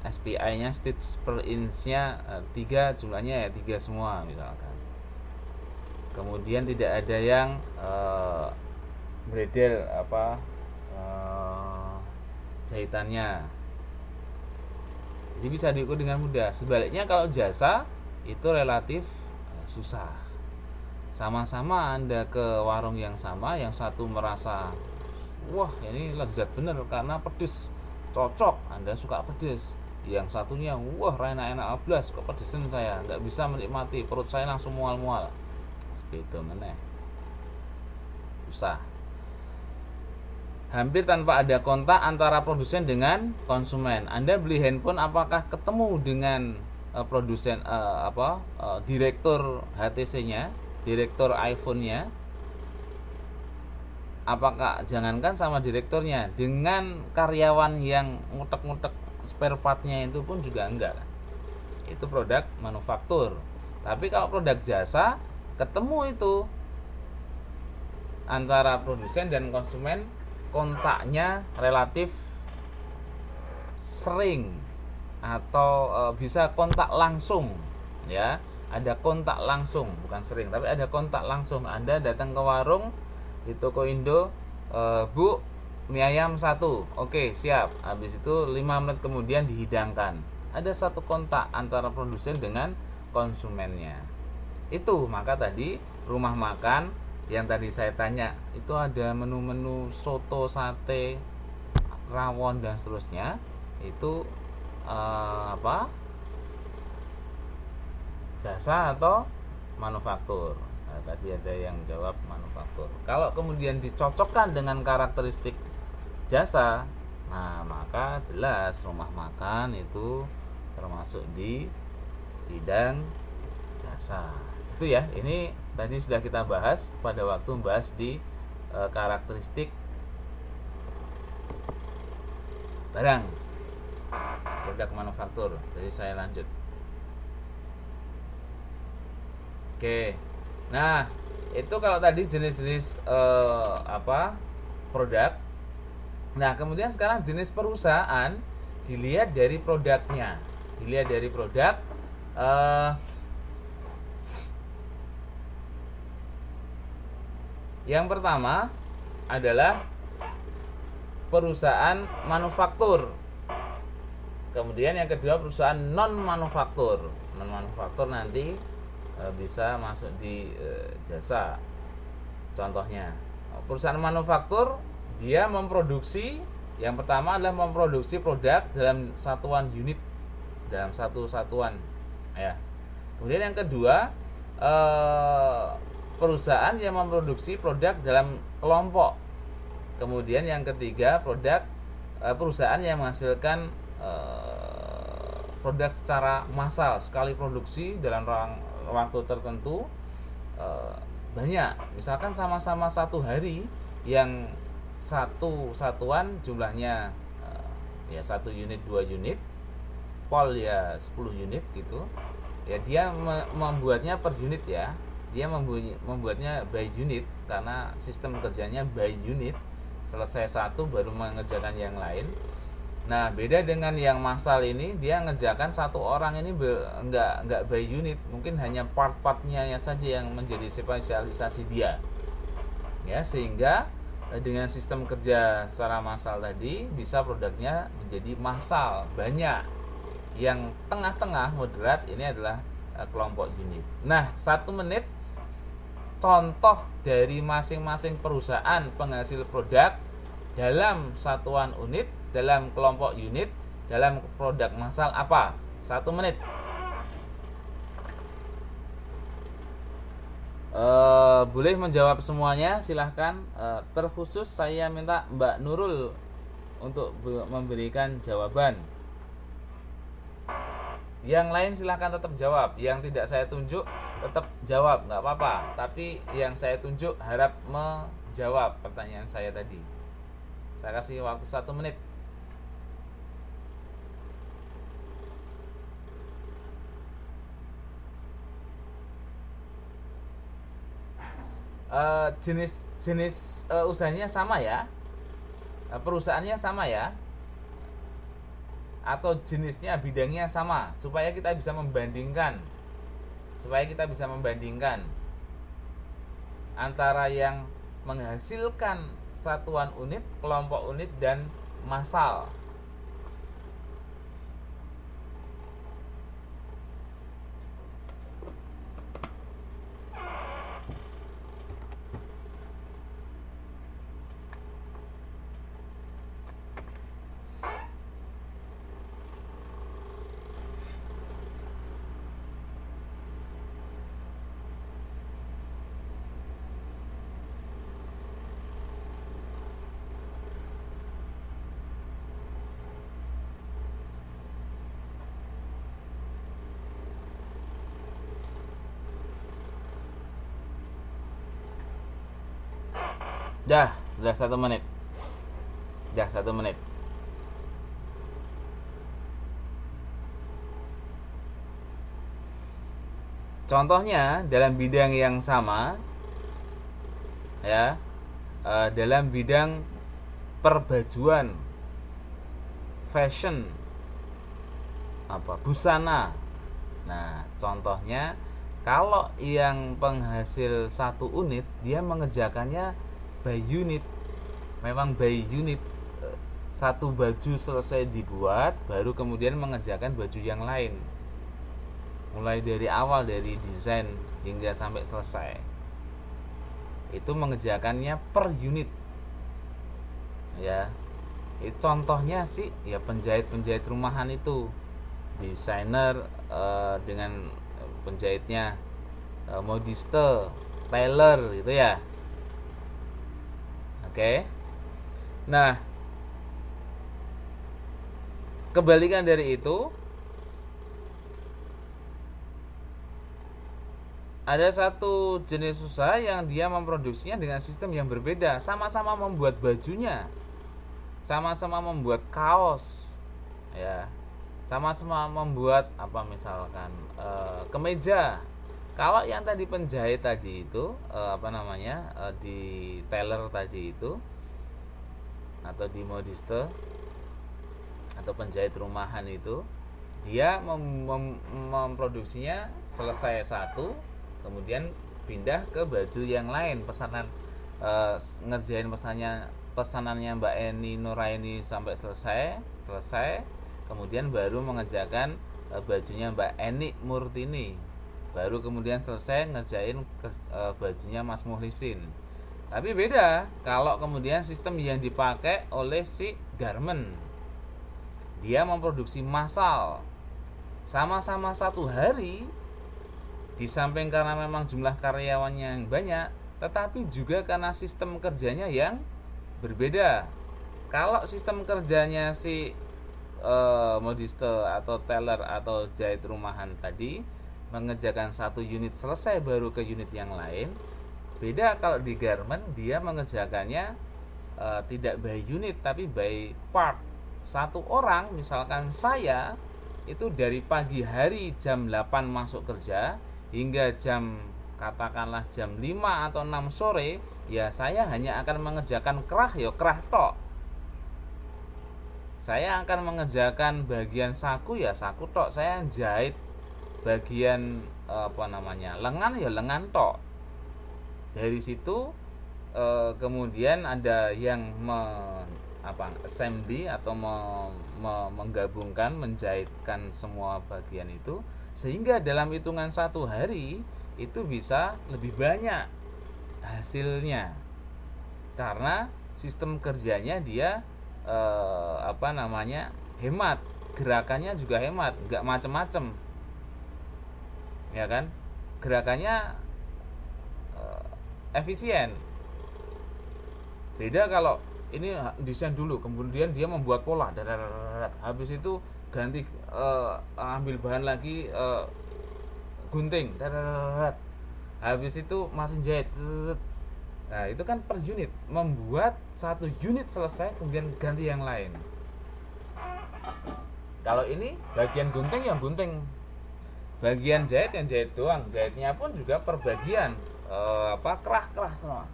SPI-nya stitch per inch-nya uh, tiga jumlahnya ya tiga semua misalkan. Kemudian tidak ada yang uh, bredel apa uh, jahitannya. Jadi bisa diukur dengan mudah. Sebaliknya kalau jasa itu relatif uh, susah. Sama-sama Anda ke warung yang sama, yang satu merasa wah ini lezat bener karena pedes. Cocok Anda suka pedes. Yang satunya wah enak enak ablas kok pedesan saya? Nggak bisa menikmati perut saya langsung mual-mual. Seperti itu meneh. Susah. Hampir tanpa ada kontak antara produsen dengan konsumen. Anda beli handphone apakah ketemu dengan uh, produsen uh, apa uh, direktur HTC-nya direktur iPhone-nya apakah jangankan sama direkturnya dengan karyawan yang ngutek-ngutek spare partnya itu pun juga enggak. Itu produk manufaktur. Tapi kalau produk jasa ketemu itu antara produsen dan konsumen kontaknya relatif sering atau e, bisa kontak langsung ya ada kontak langsung bukan sering tapi ada kontak langsung. Anda datang ke warung di toko Indo e, bu mie ayam satu. Oke siap. Habis itu 5 menit kemudian dihidangkan. Ada satu kontak antara produsen dengan konsumennya. Itu maka tadi rumah makan yang tadi saya tanya itu ada menu-menu soto sate rawon dan seterusnya. Itu uh, apa jasa atau manufaktur? Nah, tadi ada yang jawab manufaktur. Kalau kemudian dicocokkan dengan karakteristik jasa nah maka jelas rumah makan itu termasuk di bidang jasa. Itu ya ini tadi sudah kita bahas pada waktu membahas di e, karakteristik barang produk manufaktur. Jadi saya lanjut oke nah itu kalau tadi jenis-jenis e, apa produk Nah, kemudian sekarang jenis perusahaan dilihat dari produknya. Dilihat dari produk uh, yang pertama adalah perusahaan manufaktur. Kemudian yang kedua perusahaan non manufaktur. Non manufaktur nanti bisa masuk di e, jasa. Contohnya, perusahaan manufaktur dia memproduksi yang pertama adalah memproduksi produk dalam satuan unit dalam satu satuan ya kemudian yang kedua eh, perusahaan yang memproduksi produk dalam kelompok kemudian yang ketiga produk eh, perusahaan yang menghasilkan eh, produk secara massal sekali produksi dalam waktu tertentu banyak. Misalkan sama-sama satu hari yang satu satuan jumlahnya uh, ya satu unit dua unit pol ya 10 unit gitu. Ya dia membuatnya per unit ya. Dia membuatnya by unit karena sistem kerjanya by unit. Selesai satu baru mengerjakan yang lain nah beda dengan yang massal ini dia ngerjakan satu orang ini enggak enggak by unit. Mungkin hanya part-partnya saja yang menjadi spesialisasi dia. Ya sehingga eh, dengan sistem kerja secara massal tadi bisa produknya menjadi massal. Banyak. Yang tengah-tengah moderat ini adalah uh, kelompok unit. Nah, satu menit contoh dari masing-masing perusahaan penghasil produk dalam satuan unit, dalam kelompok unit, dalam produk massal apa? Satu menit. Uh, boleh menjawab semuanya, silahkan. Uh, terkhusus saya minta Mbak Nurul untuk memberikan jawaban. Yang lain silahkan tetap jawab. Yang tidak saya tunjuk tetap jawab, nggak apa-apa. Tapi yang saya tunjuk harap menjawab pertanyaan saya tadi. Saya kasih waktu satu menit. Uh, jenis jenis uh, usahanya sama ya, uh, perusahaannya sama ya, atau jenisnya bidangnya sama. Supaya kita bisa membandingkan. Supaya kita bisa membandingkan antara yang menghasilkan satuan unit, kelompok unit dan massal. Dah, sudah satu menit. Dah satu menit. Contohnya dalam bidang yang sama, ya, uh, dalam bidang perbajuan, fashion, apa busana. Nah, contohnya kalau yang penghasil satu unit dia mengerjakannya by unit. Memang by unit eh, satu baju selesai dibuat baru kemudian mengerjakan baju yang lain. Mulai dari awal dari desain hingga sampai selesai. Itu mengerjakannya per unit. Ya itu contohnya sih ya penjahit-penjahit rumahan itu. Desainer uh, dengan penjahitnya uh, modiste tailor gitu ya Oke. Nah, kebalikan dari itu. Ada satu jenis usaha yang dia memproduksinya dengan sistem yang berbeda, sama-sama membuat bajunya, sama-sama membuat kaos, ya, sama-sama membuat apa misalkan e, kemeja, kalau yang tadi penjahit tadi itu eh, apa namanya eh, di tailor tadi itu atau di modiste atau penjahit rumahan itu dia mem mem memproduksinya selesai satu kemudian pindah ke baju yang lain. Pesanan eh, ngerjain pesannya pesanannya Mbak Eni Nuraini sampai selesai selesai. Kemudian baru mengerjakan bajunya Mbak Eni Murtini baru kemudian selesai ngerjain ke, e, bajunya Mas Muhlisin. Tapi beda kalau kemudian sistem yang dipakai oleh si garment dia memproduksi massal sama-sama satu hari di samping karena memang jumlah karyawannya yang banyak tetapi juga karena sistem kerjanya yang berbeda. Kalau sistem kerjanya si e, atau teller atau jahit rumahan tadi mengerjakan satu unit selesai baru ke unit yang lain beda kalau di garment dia mengerjakannya e, tidak by unit tapi by part. Satu orang misalkan saya itu dari pagi hari jam 8 masuk kerja hingga jam katakanlah jam 5 atau 6 sore ya saya hanya akan mengerjakan kerah ya kerah tok. Saya akan mengerjakan bagian saku ya saku tok. Saya jahit bagian apa namanya lengan ya lengan tok. Dari situ eh, kemudian ada yang me, apa assembly atau me, me, menggabungkan menjahitkan semua bagian itu sehingga dalam hitungan satu hari itu bisa lebih banyak hasilnya. Karena sistem kerjanya dia eh, apa namanya hemat. Gerakannya juga hemat nggak macem-macem ya kan? Gerakannya uh, efisien. Beda kalau ini desain dulu kemudian dia membuat pola habis itu ganti uh, ambil bahan lagi uh, gunting habis itu masih jahit nah itu kan per unit. Membuat satu unit selesai kemudian ganti yang lain. Kalau ini bagian gunting yang gunting bagian jahit yang jahit doang jahitnya pun juga per bagian e, apa kerah kerah semua.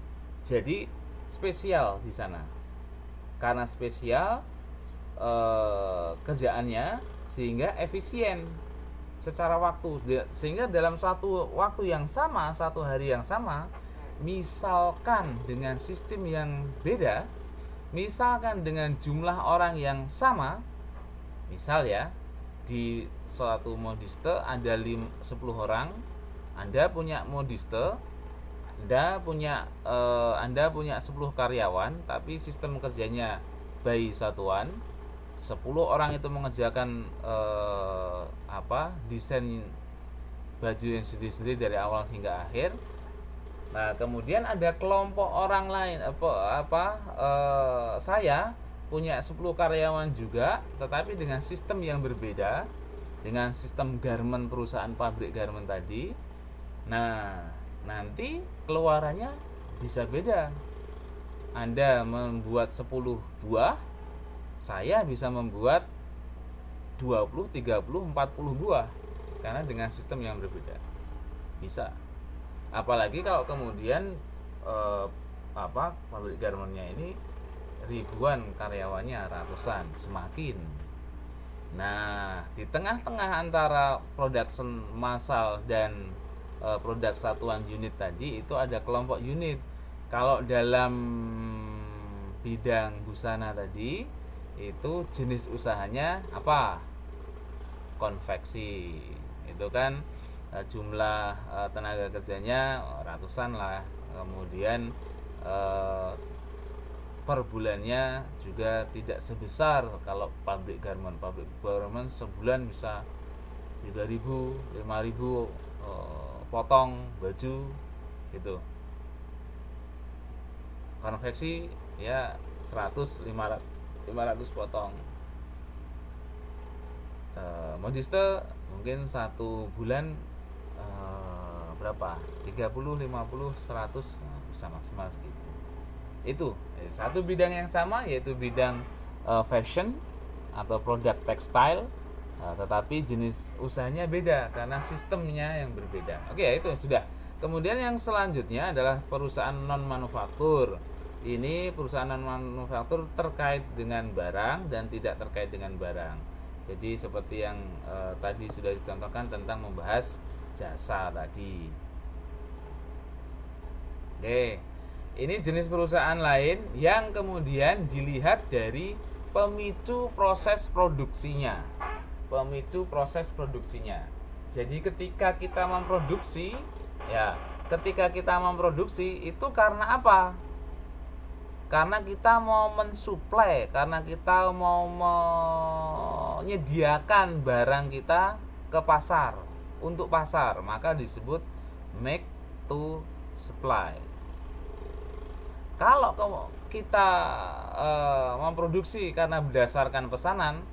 Jadi spesial di sana. Karena spesial e, kerjaannya sehingga efisien secara waktu. Sehingga dalam satu waktu yang sama satu hari yang sama misalkan dengan sistem yang beda misalkan dengan jumlah orang yang sama misal ya di suatu modiste ada lim, 10 orang Anda punya modiste Anda punya eh, Anda punya 10 karyawan tapi sistem kerjanya bayi satuan. 10 orang itu mengerjakan eh, apa desain baju yang sendiri-sendiri dari awal hingga akhir. Nah, kemudian ada kelompok orang lain apa apa eh, saya punya 10 karyawan juga tetapi dengan sistem yang berbeda dengan sistem garment perusahaan pabrik garment tadi. Nah nanti keluarannya bisa beda. Anda membuat 10 buah saya bisa membuat 20, 30, 40 buah. Karena dengan sistem yang berbeda. Bisa. Apalagi kalau kemudian eh, apa pabrik garmentnya ini ribuan karyawannya ratusan semakin nah di tengah-tengah antara production massal dan e, produk satuan unit tadi itu ada kelompok unit. Kalau dalam bidang busana tadi itu jenis usahanya apa? Konveksi. Itu kan e, jumlah e, tenaga kerjanya ratusan lah. Kemudian e, per bulannya juga tidak sebesar. Kalau pabrik garment pabrik garment sebulan bisa 3000 5000 eh, potong baju gitu. Konveksi ya 100 500 500 potong. E, modiste mungkin satu bulan e, berapa? 30 50 100 nah, bisa maksimal segitu itu. Eh, satu bidang yang sama yaitu bidang uh, fashion atau produk tekstil uh, tetapi jenis usahanya beda karena sistemnya yang berbeda. Oke ya itu sudah. Kemudian yang selanjutnya adalah perusahaan non manufaktur ini perusahaan non manufaktur terkait dengan barang dan tidak terkait dengan barang. Jadi seperti yang uh, tadi sudah dicontohkan tentang membahas jasa tadi. Oke ini jenis perusahaan lain yang kemudian dilihat dari pemicu proses produksinya. Pemicu proses produksinya. Jadi ketika kita memproduksi, ya, ketika kita memproduksi itu karena apa? Karena kita mau mensuplai, karena kita mau menyediakan barang kita ke pasar untuk pasar, maka disebut make to supply kalau kita uh, memproduksi karena berdasarkan pesanan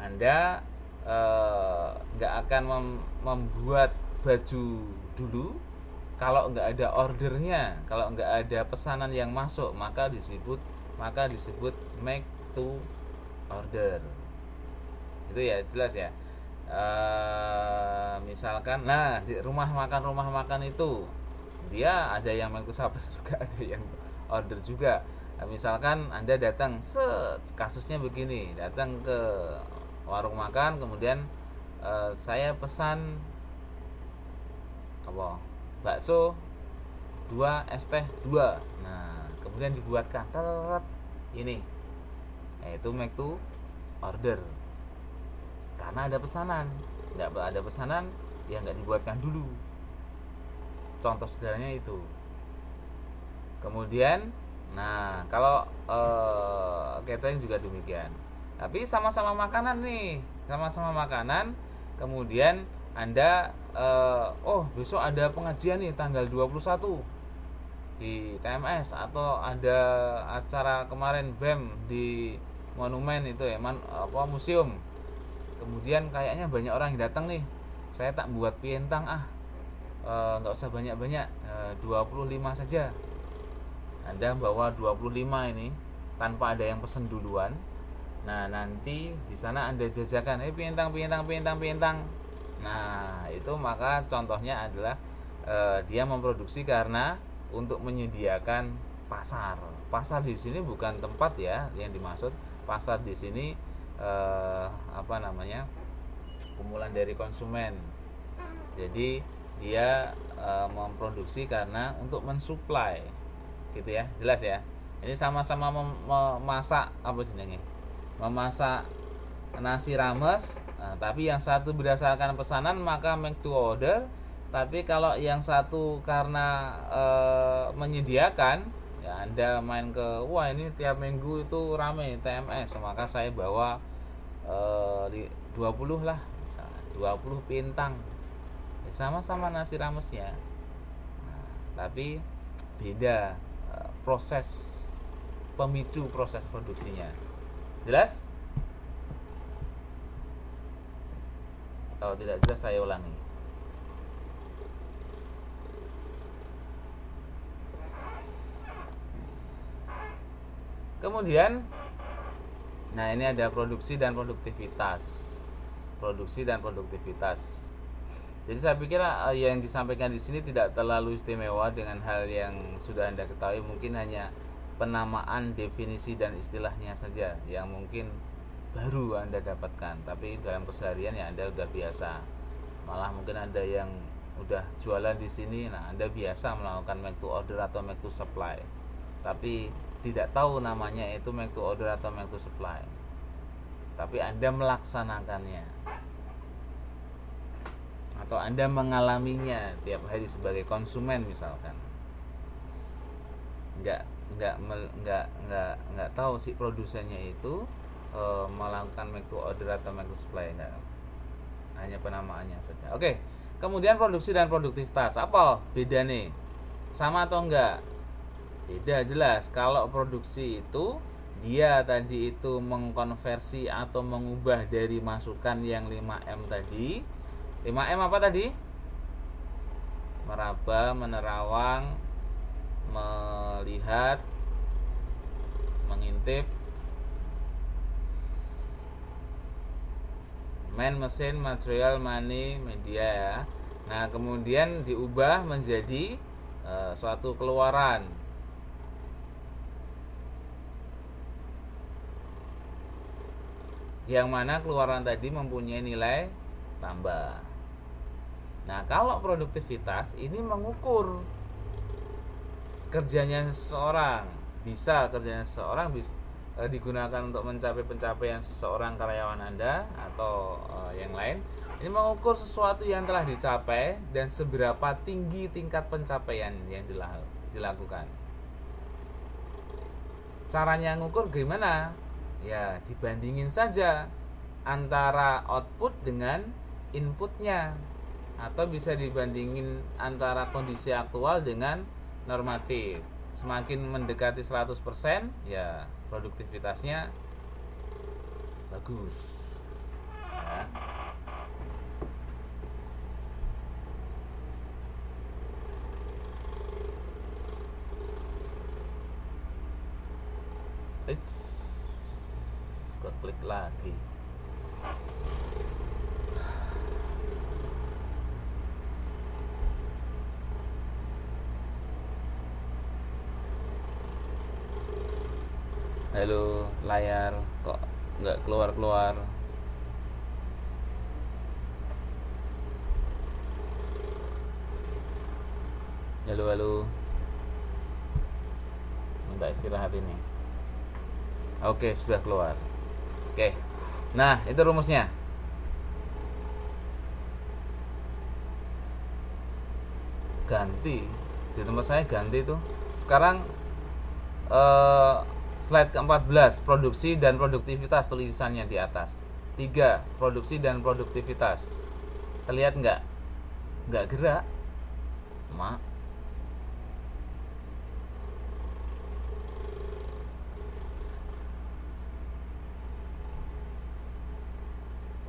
anda eh, nggak uh, akan mem membuat baju dulu. Kalau nggak ada ordernya kalau nggak ada pesanan yang masuk maka disebut maka disebut make to order. Itu ya jelas ya. Uh, misalkan nah di rumah makan rumah makan itu dia ada yang make *laughs* juga ada yang order juga. Nah, misalkan anda datang se kasusnya begini. Datang ke warung makan kemudian uh, saya pesan apa? Bakso dua es teh dua. Nah kemudian dibuatkan ini. Yaitu make to order. Karena ada pesanan. Nggak ada pesanan ya nggak dibuatkan dulu. Contoh sederhananya itu kemudian nah kalau uh, catering juga demikian. Tapi sama-sama makanan nih sama-sama makanan. Kemudian anda uh, oh besok ada pengajian nih tanggal 21 di TMS atau ada acara kemarin BEM di monumen itu ya man, apa museum. Kemudian kayaknya banyak orang yang datang nih. Saya tak buat pientang ah. E, nggak usah banyak-banyak e, 25 saja anda bawa 25 ini tanpa ada yang pesen duluan. Nah nanti di sana anda jajakan eh pientang pientang pientang pientang. Nah itu maka contohnya adalah e, dia memproduksi karena untuk menyediakan pasar. Pasar di sini bukan tempat ya yang dimaksud. Pasar di sini eh, apa namanya kumpulan dari konsumen. Jadi dia eh, memproduksi karena untuk mensuplai gitu ya jelas ya. Ini sama-sama memasak apa jenenge? Memasak nasi rames. Nah, tapi yang satu berdasarkan pesanan maka make to order. Tapi kalau yang satu karena e, menyediakan ya anda main ke wah ini tiap minggu itu rame TMS maka saya bawa uh, di 20 lah misalnya. 20 pintang. Ya, sama-sama nasi ramesnya. Nah, tapi beda proses pemicu proses produksinya jelas kalau tidak jelas saya ulangi kemudian Nah, ini ada produksi dan produktivitas. Produksi dan produktivitas. Jadi saya pikir uh, yang disampaikan di sini tidak terlalu istimewa dengan hal yang sudah Anda ketahui, mungkin hanya penamaan definisi dan istilahnya saja yang mungkin baru Anda dapatkan, tapi dalam keseharian ya Anda sudah biasa. Malah mungkin Anda yang udah jualan di sini, nah Anda biasa melakukan make to order atau make to supply. Tapi tidak tahu namanya itu make to order atau make to supply tapi Anda melaksanakannya atau Anda mengalaminya tiap hari sebagai konsumen misalkan. Nggak nggak nggak nggak nggak tahu si produsennya itu e, melakukan make to order atau make to supply enggak hanya penamaannya saja. Oke kemudian produksi dan produktivitas. Apa beda nih sama atau enggak Beda jelas. Kalau produksi itu dia tadi itu mengkonversi atau mengubah dari masukan yang 5M tadi. 5M apa tadi? Meraba, menerawang, melihat, mengintip, main mesin, material, money, media ya. Nah, kemudian diubah menjadi uh, suatu keluaran yang mana keluaran tadi mempunyai nilai tambah. Nah, kalau produktivitas ini mengukur kerjanya seseorang, bisa kerjanya seseorang bisa e, digunakan untuk mencapai pencapaian seseorang karyawan Anda atau e, yang lain. Ini mengukur sesuatu yang telah dicapai dan seberapa tinggi tingkat pencapaian yang dilakukan. Caranya ngukur gimana? ya dibandingin saja antara output dengan inputnya atau bisa dibandingin antara kondisi aktual dengan normatif. Semakin mendekati 100% ya produktivitasnya bagus. Ya. It's klik lagi halo layar kok nggak keluar keluar halo halo minta istirahat ini. Oke sudah keluar. Oke. Nah itu rumusnya. Ganti. Di tempat saya ganti tuh. Sekarang eh, slide ke-14 produksi dan produktivitas tulisannya di atas. 3 produksi dan produktivitas. Terlihat nggak? Nggak gerak. Mak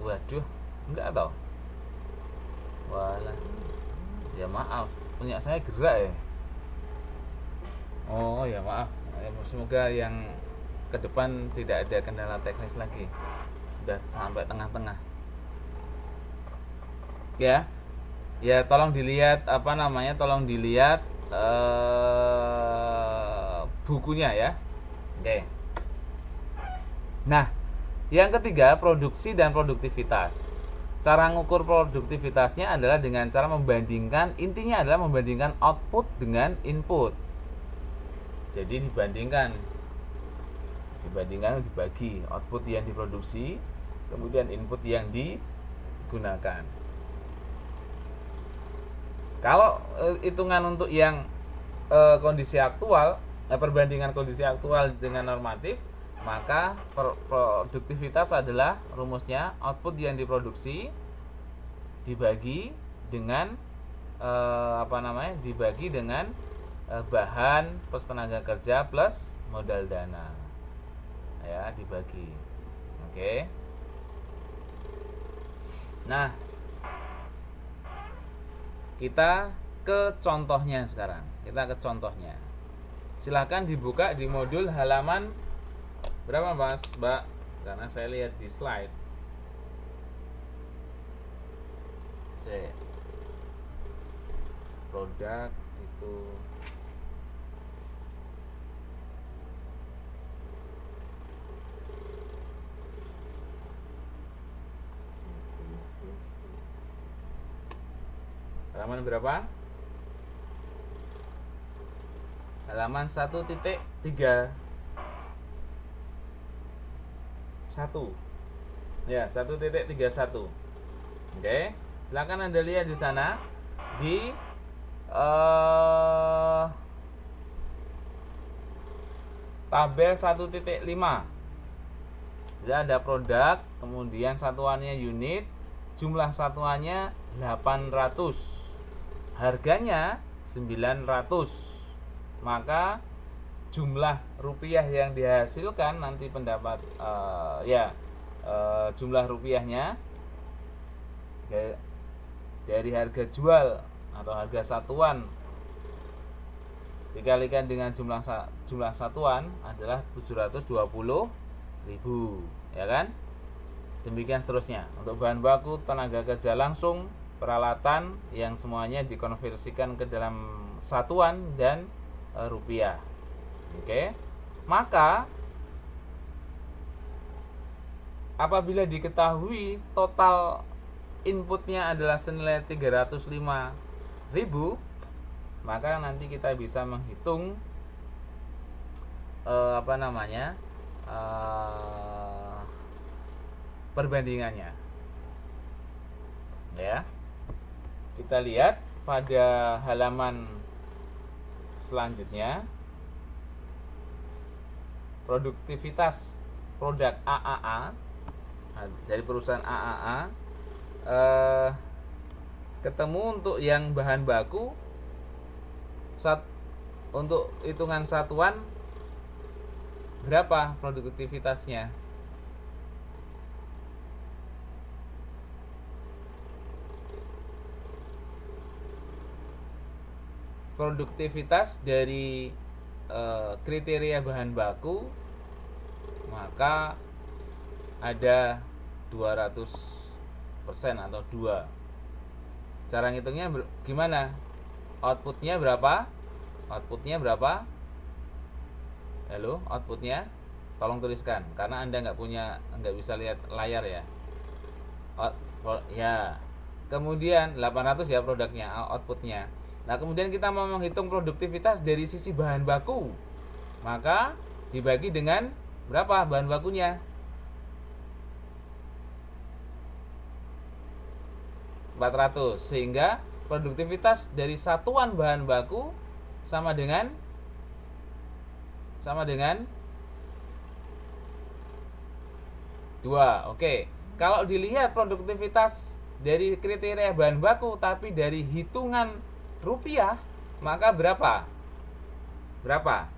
waduh nggak tau. Walah. Ya maaf. Punya saya gerak ya? Oh ya maaf semoga yang ke depan tidak ada kendala teknis lagi. Udah sampai tengah-tengah. Ya. Ya tolong dilihat apa namanya tolong dilihat uh, bukunya ya. Oke. Nah yang ketiga produksi dan produktivitas. Cara ngukur produktivitasnya adalah dengan cara membandingkan, intinya adalah membandingkan output dengan input. Jadi dibandingkan, dibandingkan dibagi output yang diproduksi, kemudian input yang digunakan. Kalau e, hitungan untuk yang e, kondisi aktual, e, perbandingan kondisi aktual dengan normatif, maka produktivitas adalah rumusnya output yang diproduksi dibagi dengan eh, apa namanya dibagi dengan eh, bahan plus tenaga kerja plus modal dana ya dibagi oke nah kita ke contohnya sekarang kita ke contohnya silahkan dibuka di modul halaman Berapa mas, mbak? Karena saya lihat di slide. C. Produk itu halaman berapa? halaman 1.3 satu. Ya satu titik tiga satu. Oke silakan anda lihat di sana. Di uh, tabel satu titik lima. Ya ada produk kemudian satuannya unit jumlah satuannya 800 harganya 900 maka jumlah rupiah yang dihasilkan nanti pendapat uh, ya uh, jumlah rupiahnya dari harga jual atau harga satuan dikalikan dengan jumlah jumlah satuan adalah 720.000 ya kan? Demikian seterusnya. Untuk bahan baku tenaga kerja langsung peralatan yang semuanya dikonversikan ke dalam satuan dan e, rupiah Oke. Maka apabila diketahui total inputnya adalah senilai 305.000 maka nanti kita bisa menghitung eh, apa namanya eh, perbandingannya ya kita lihat pada halaman selanjutnya. Produktivitas produk AAA nah, dari perusahaan AAA eh, ketemu untuk yang bahan baku. Saat untuk hitungan satuan berapa produktivitasnya produktivitas dari e, kriteria bahan baku maka ada 200% atau 2 cara ngitungnya gimana? Outputnya berapa? Outputnya berapa? Halo outputnya? Tolong tuliskan karena anda nggak punya nggak bisa lihat layar ya. Out, ya. Kemudian 800 ya produknya outputnya nah kemudian kita mau menghitung produktivitas dari sisi bahan baku maka dibagi dengan berapa bahan bakunya? 400 sehingga produktivitas dari satuan bahan baku sama dengan sama dengan dua. Oke kalau dilihat produktivitas dari kriteria bahan baku tapi dari hitungan rupiah maka berapa? Berapa?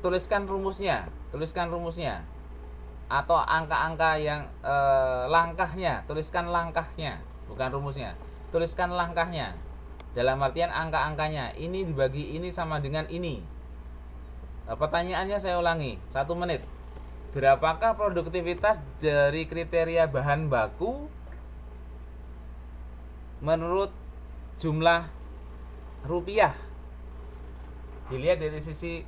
Tuliskan rumusnya tuliskan rumusnya. Atau angka-angka yang eh, langkahnya tuliskan langkahnya bukan rumusnya. Tuliskan langkahnya. Dalam artian angka-angkanya ini dibagi ini sama dengan ini. Eh, pertanyaannya saya ulangi, satu menit. Berapakah produktivitas dari kriteria bahan baku menurut jumlah rupiah? Dilihat dari sisi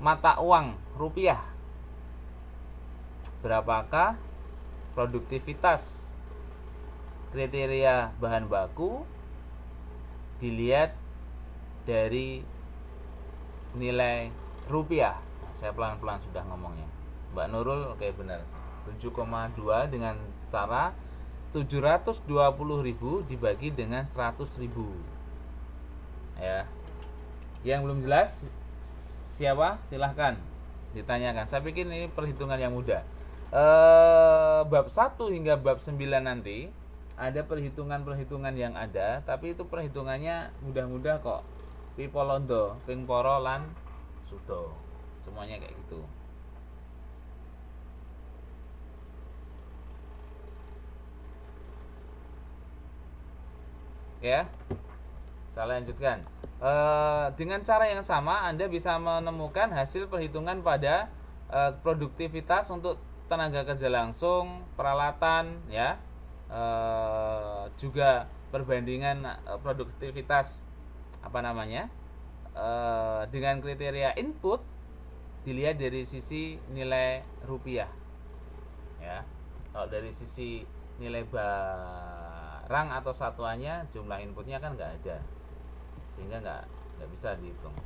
mata uang rupiah. Berapakah produktivitas kriteria bahan baku dilihat dari nilai rupiah saya pelan-pelan sudah ngomongnya Mbak Nurul oke okay, benar 7,2 dengan cara 720.000 dibagi dengan 100.000 ya. Yang belum jelas siapa? Silahkan ditanyakan. Saya pikir ini perhitungan yang mudah. E, bab 1 hingga bab 9 nanti ada perhitungan-perhitungan yang ada tapi itu perhitungannya mudah-mudah kok. Pipolondo ping poro lan sudo. Semuanya kayak gitu ya. Saya lanjutkan. E, dengan cara yang sama Anda bisa menemukan hasil perhitungan pada e, produktivitas untuk tenaga kerja langsung peralatan ya. E, juga perbandingan produktivitas apa namanya Eh, dengan kriteria input dilihat dari sisi nilai rupiah ya. Kalau dari sisi nilai barang atau satuannya jumlah inputnya kan nggak ada. Sehingga nggak nggak bisa dihitung.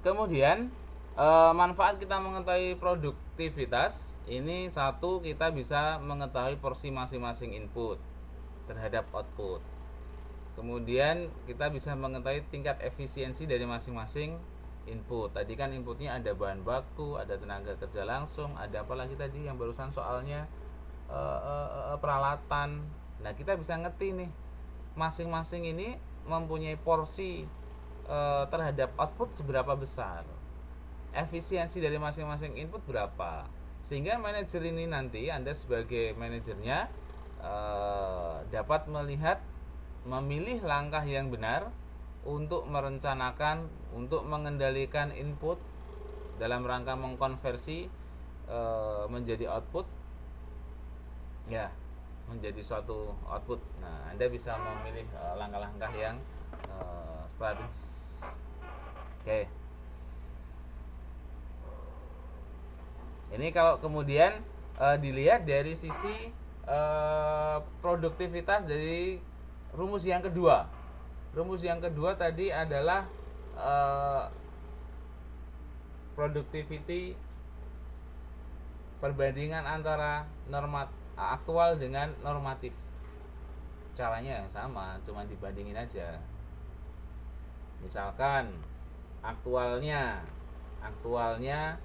Kemudian e, manfaat kita mengetahui produktivitas. Ini satu kita bisa mengetahui porsi masing-masing input terhadap output. Kemudian kita bisa mengetahui tingkat efisiensi dari masing-masing input. Tadi kan inputnya ada bahan baku, ada tenaga kerja langsung, ada apa lagi tadi yang barusan soalnya e, e, peralatan. Nah kita bisa ngerti nih masing-masing ini mempunyai porsi e, terhadap output seberapa besar efisiensi dari masing-masing input berapa sehingga manajer ini nanti anda sebagai manajernya e, dapat melihat memilih langkah yang benar untuk merencanakan untuk mengendalikan input dalam rangka mengkonversi e, menjadi output. Ya menjadi suatu output. Nah anda bisa memilih langkah-langkah yang strategis. Oke. Ini kalau kemudian e, dilihat dari sisi e, produktivitas dari rumus yang kedua. Rumus yang kedua tadi adalah e, productivity perbandingan antara normat aktual dengan normatif. Caranya sama cuma dibandingin aja. Misalkan aktualnya aktualnya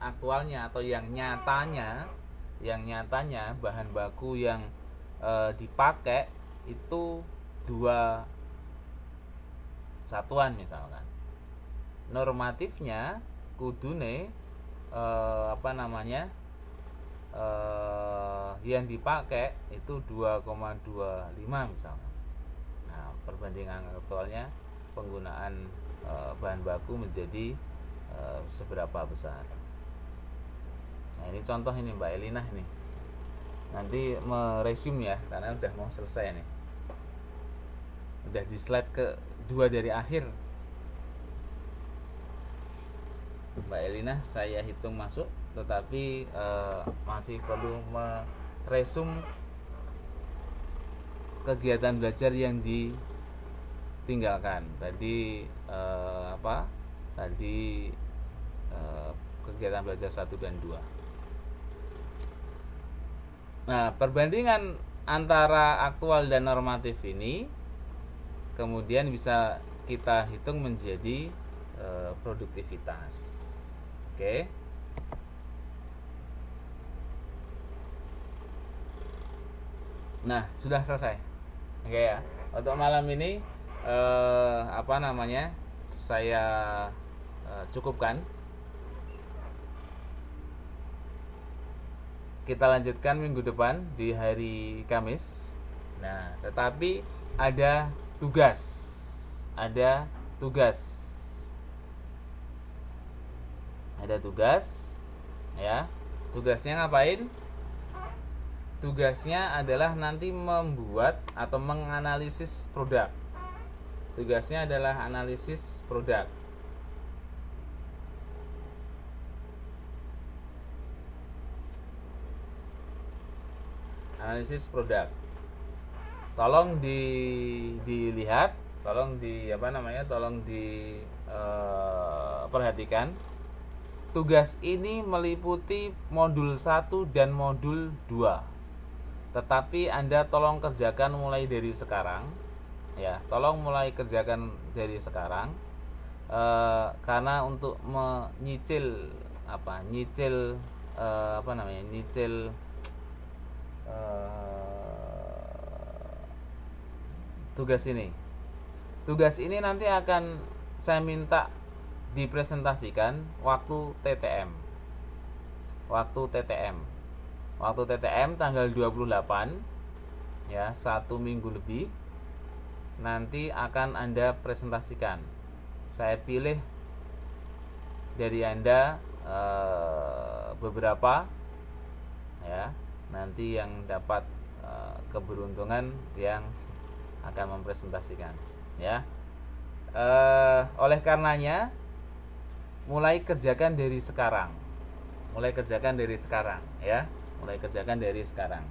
aktualnya atau yang nyatanya yang nyatanya bahan baku yang e, dipakai itu dua satuan misalkan. Normatifnya kudune e, apa namanya e, yang dipakai itu 2,25 misalkan. Nah, perbandingan aktualnya penggunaan e, bahan baku menjadi e, seberapa besar nah ini contoh ini Mbak Elina ini. Nanti meresume ya karena udah mau selesai nih. Udah di slide ke dua dari akhir. Mbak Elina saya hitung masuk tetapi uh, masih perlu meresum kegiatan belajar yang ditinggalkan. Tadi uh, apa? Tadi uh, kegiatan belajar satu dan dua nah perbandingan antara aktual dan normatif ini kemudian bisa kita hitung menjadi uh, produktivitas oke. Nah, sudah selesai. Oke ya. Untuk malam ini eh, apa namanya? Saya eh, cukupkan. Kita lanjutkan minggu depan di hari Kamis. Nah, tetapi ada tugas. Ada tugas. Ada tugas ya. Tugasnya ngapain? tugasnya adalah nanti membuat atau menganalisis produk. Tugasnya adalah analisis produk. Analisis produk. Tolong di dilihat, tolong di apa namanya? Tolong di uh, perhatikan tugas ini meliputi modul 1 dan modul 2 tetapi Anda tolong kerjakan mulai dari sekarang ya tolong mulai kerjakan dari sekarang e, karena untuk menyicil apa nyicil e, apa namanya nyicil e, tugas ini. Tugas ini nanti akan saya minta dipresentasikan waktu TTM waktu TTM waktu TTM tanggal 28 ya satu minggu lebih nanti akan anda presentasikan. Saya pilih dari anda e, beberapa ya nanti yang dapat e, keberuntungan yang akan mempresentasikan ya. E, oleh karenanya mulai kerjakan dari sekarang. Mulai kerjakan dari sekarang ya. Mulai kerjakan dari sekarang.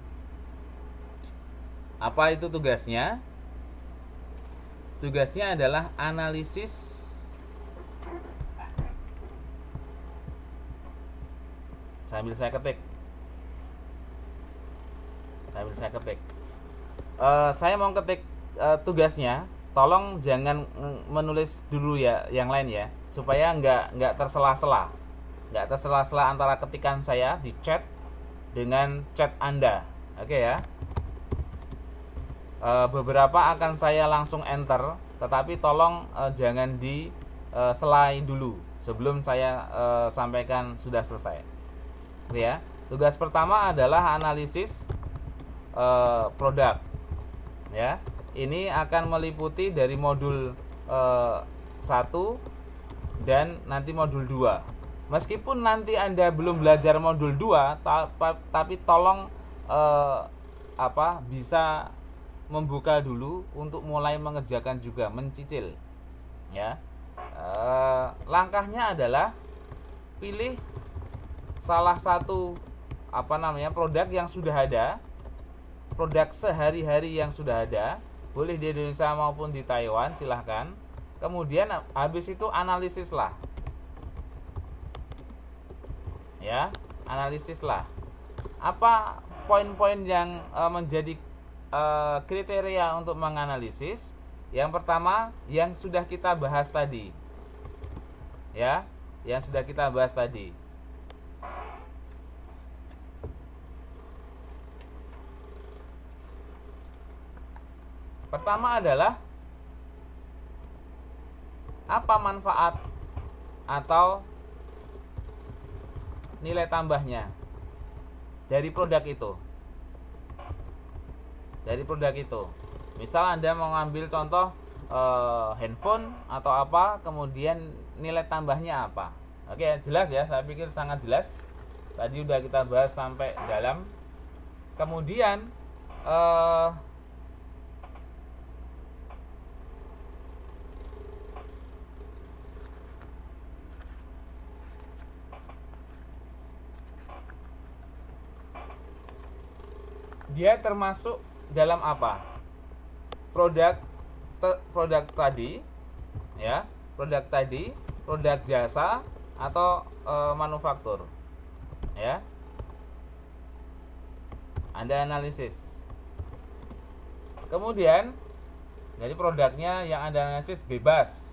Apa itu tugasnya? Tugasnya adalah analisis sambil saya ketik sambil saya ketik uh, saya mau ketik uh, tugasnya tolong jangan menulis dulu ya yang lain ya supaya nggak nggak tersela-sela nggak tersela-sela antara ketikan saya di chat dengan chat Anda. Oke ya. E, beberapa akan saya langsung enter, tetapi tolong e, jangan di e, selai dulu sebelum saya e, sampaikan sudah selesai. Ya. Tugas pertama adalah analisis e, produk. Ya. Ini akan meliputi dari modul e, 1 dan nanti modul 2 Meskipun nanti Anda belum belajar modul 2, ta tapi tolong eh, apa bisa membuka dulu untuk mulai mengerjakan juga, mencicil. Ya. Eh, langkahnya adalah pilih salah satu apa namanya produk yang sudah ada, produk sehari-hari yang sudah ada, boleh di Indonesia maupun di Taiwan, silahkan. Kemudian habis itu analisislah ya analisislah apa poin-poin yang e, menjadi e, kriteria untuk menganalisis? Yang pertama yang sudah kita bahas tadi. Ya yang sudah kita bahas tadi pertama adalah apa manfaat atau nilai tambahnya dari produk itu? Dari produk itu. Misal anda mau ngambil contoh uh, handphone atau apa kemudian nilai tambahnya apa? Oke jelas ya saya pikir sangat jelas. Tadi udah kita bahas sampai dalam. Kemudian uh, dia termasuk dalam apa? Produk te, produk tadi ya produk tadi produk jasa atau e, manufaktur ya. Anda analisis. Kemudian jadi produknya yang anda analisis bebas.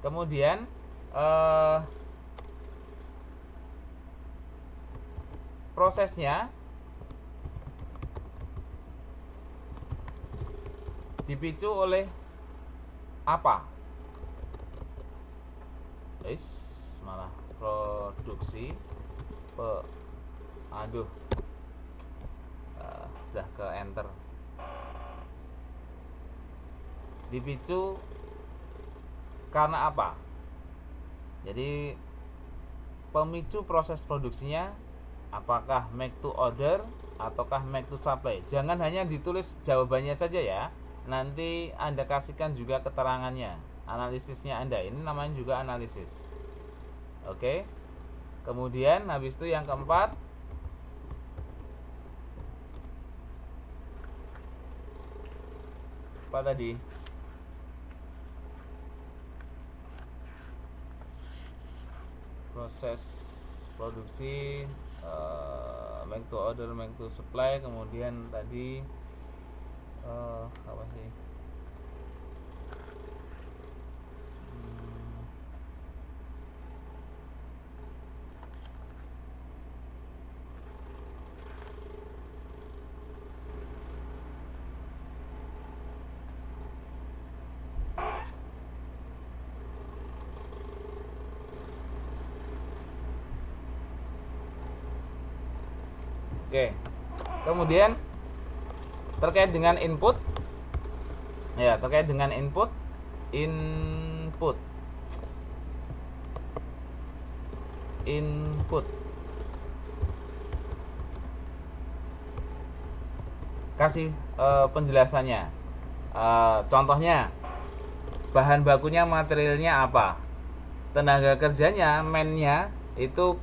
Kemudian eh, prosesnya dipicu oleh apa? Is malah produksi pe aduh uh, sudah ke enter dipicu karena apa? Jadi pemicu proses produksinya apakah make to order ataukah make to supply? Jangan hanya ditulis jawabannya saja ya. Nanti anda kasihkan juga keterangannya analisisnya anda. Ini namanya juga analisis. Oke. Kemudian habis itu yang keempat. Apa tadi? Proses produksi uh, make to order make to supply kemudian tadi uh, apa sih Oke. Kemudian terkait dengan input. Ya, terkait dengan input input. Input. Kasih uh, penjelasannya. Uh, contohnya bahan bakunya materialnya apa? Tenaga kerjanya mennya itu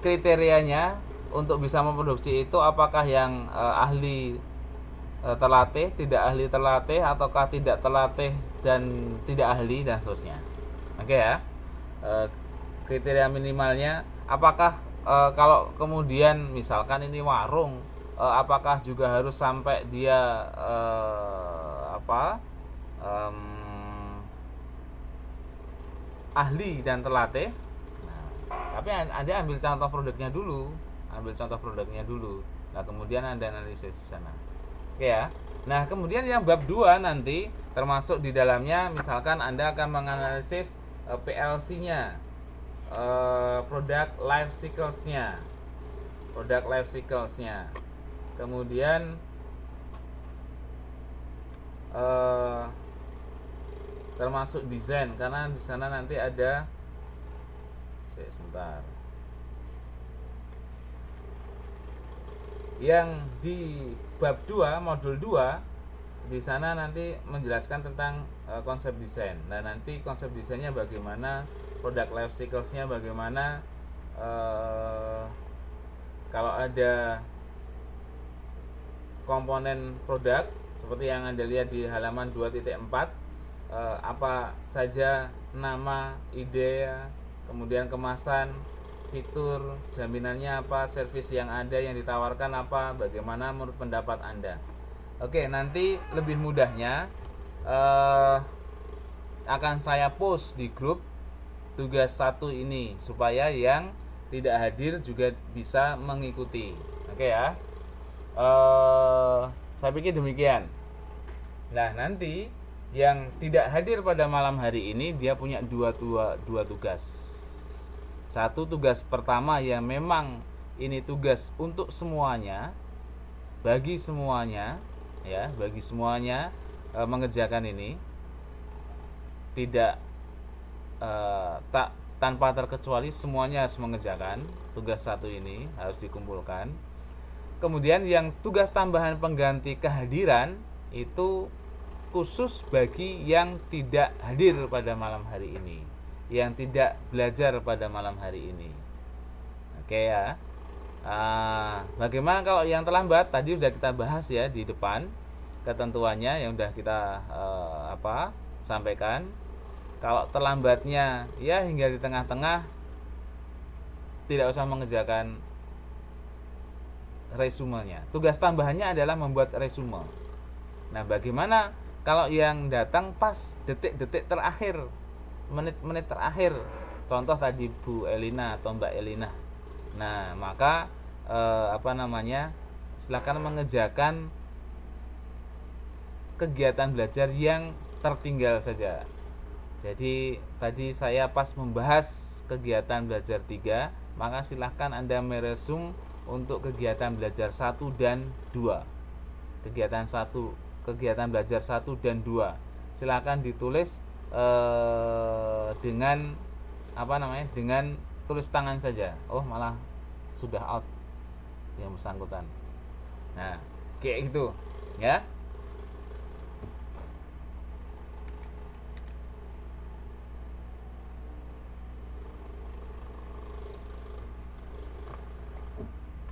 kriterianya untuk bisa memproduksi itu apakah yang uh, ahli uh, terlatih, tidak ahli terlatih ataukah tidak terlatih dan tidak ahli dan seterusnya. Oke okay, ya. Uh, kriteria minimalnya apakah kalau kemudian misalkan ini warung apakah juga harus sampai dia apa um, ahli dan terlatih tapi anda ambil contoh produknya dulu. Ambil contoh produknya dulu. Nah kemudian anda analisis sana. Oke ya. Nah kemudian yang bab 2 nanti termasuk di dalamnya misalkan anda akan menganalisis uh, eh, PLC nya uh, produk life cycles nya produk life cycles nya kemudian uh, termasuk desain. Karena di sana nanti ada saya sebentar. Yang di bab 2 modul 2 di sana nanti menjelaskan tentang uh, konsep desain. Dan nanti konsep desainnya bagaimana produk life cyclesnya bagaimana uh, kalau ada komponen produk seperti yang anda lihat di halaman 2.4 uh, apa saja nama ide kemudian kemasan fitur jaminannya apa servis yang ada yang ditawarkan apa bagaimana menurut pendapat anda? Oke nanti lebih mudahnya uh, akan saya post di grup tugas satu ini supaya yang tidak hadir juga bisa mengikuti. Oke ya? Uh, saya pikir demikian. Nah nanti yang tidak hadir pada malam hari ini dia punya dua dua dua tugas satu tugas pertama yang memang ini tugas untuk semuanya bagi semuanya ya bagi semuanya e, mengerjakan ini. Tidak e, tak tanpa terkecuali semuanya harus mengerjakan tugas satu ini harus dikumpulkan. Kemudian yang tugas tambahan pengganti kehadiran itu khusus bagi yang tidak hadir pada malam hari ini yang tidak belajar pada malam hari ini oke ya Nah, bagaimana kalau yang terlambat? Tadi sudah kita bahas ya di depan ketentuannya yang sudah kita eh, apa sampaikan. Kalau terlambatnya ya hingga di tengah-tengah tidak usah mengerjakan resumenya. Tugas tambahannya adalah membuat resume. Nah, bagaimana kalau yang datang pas detik-detik terakhir, menit-menit terakhir? Contoh tadi Bu Elina atau Mbak Elina Nah, maka eh, apa namanya? Silakan mengerjakan kegiatan belajar yang tertinggal saja. Jadi tadi saya pas membahas kegiatan belajar 3, maka silahkan Anda meresum untuk kegiatan belajar 1 dan 2. Kegiatan 1, kegiatan belajar 1 dan 2. Silahkan ditulis eh, dengan apa namanya? dengan tulis tangan saja. Oh malah sudah out yang bersangkutan. Nah kayak gitu ya.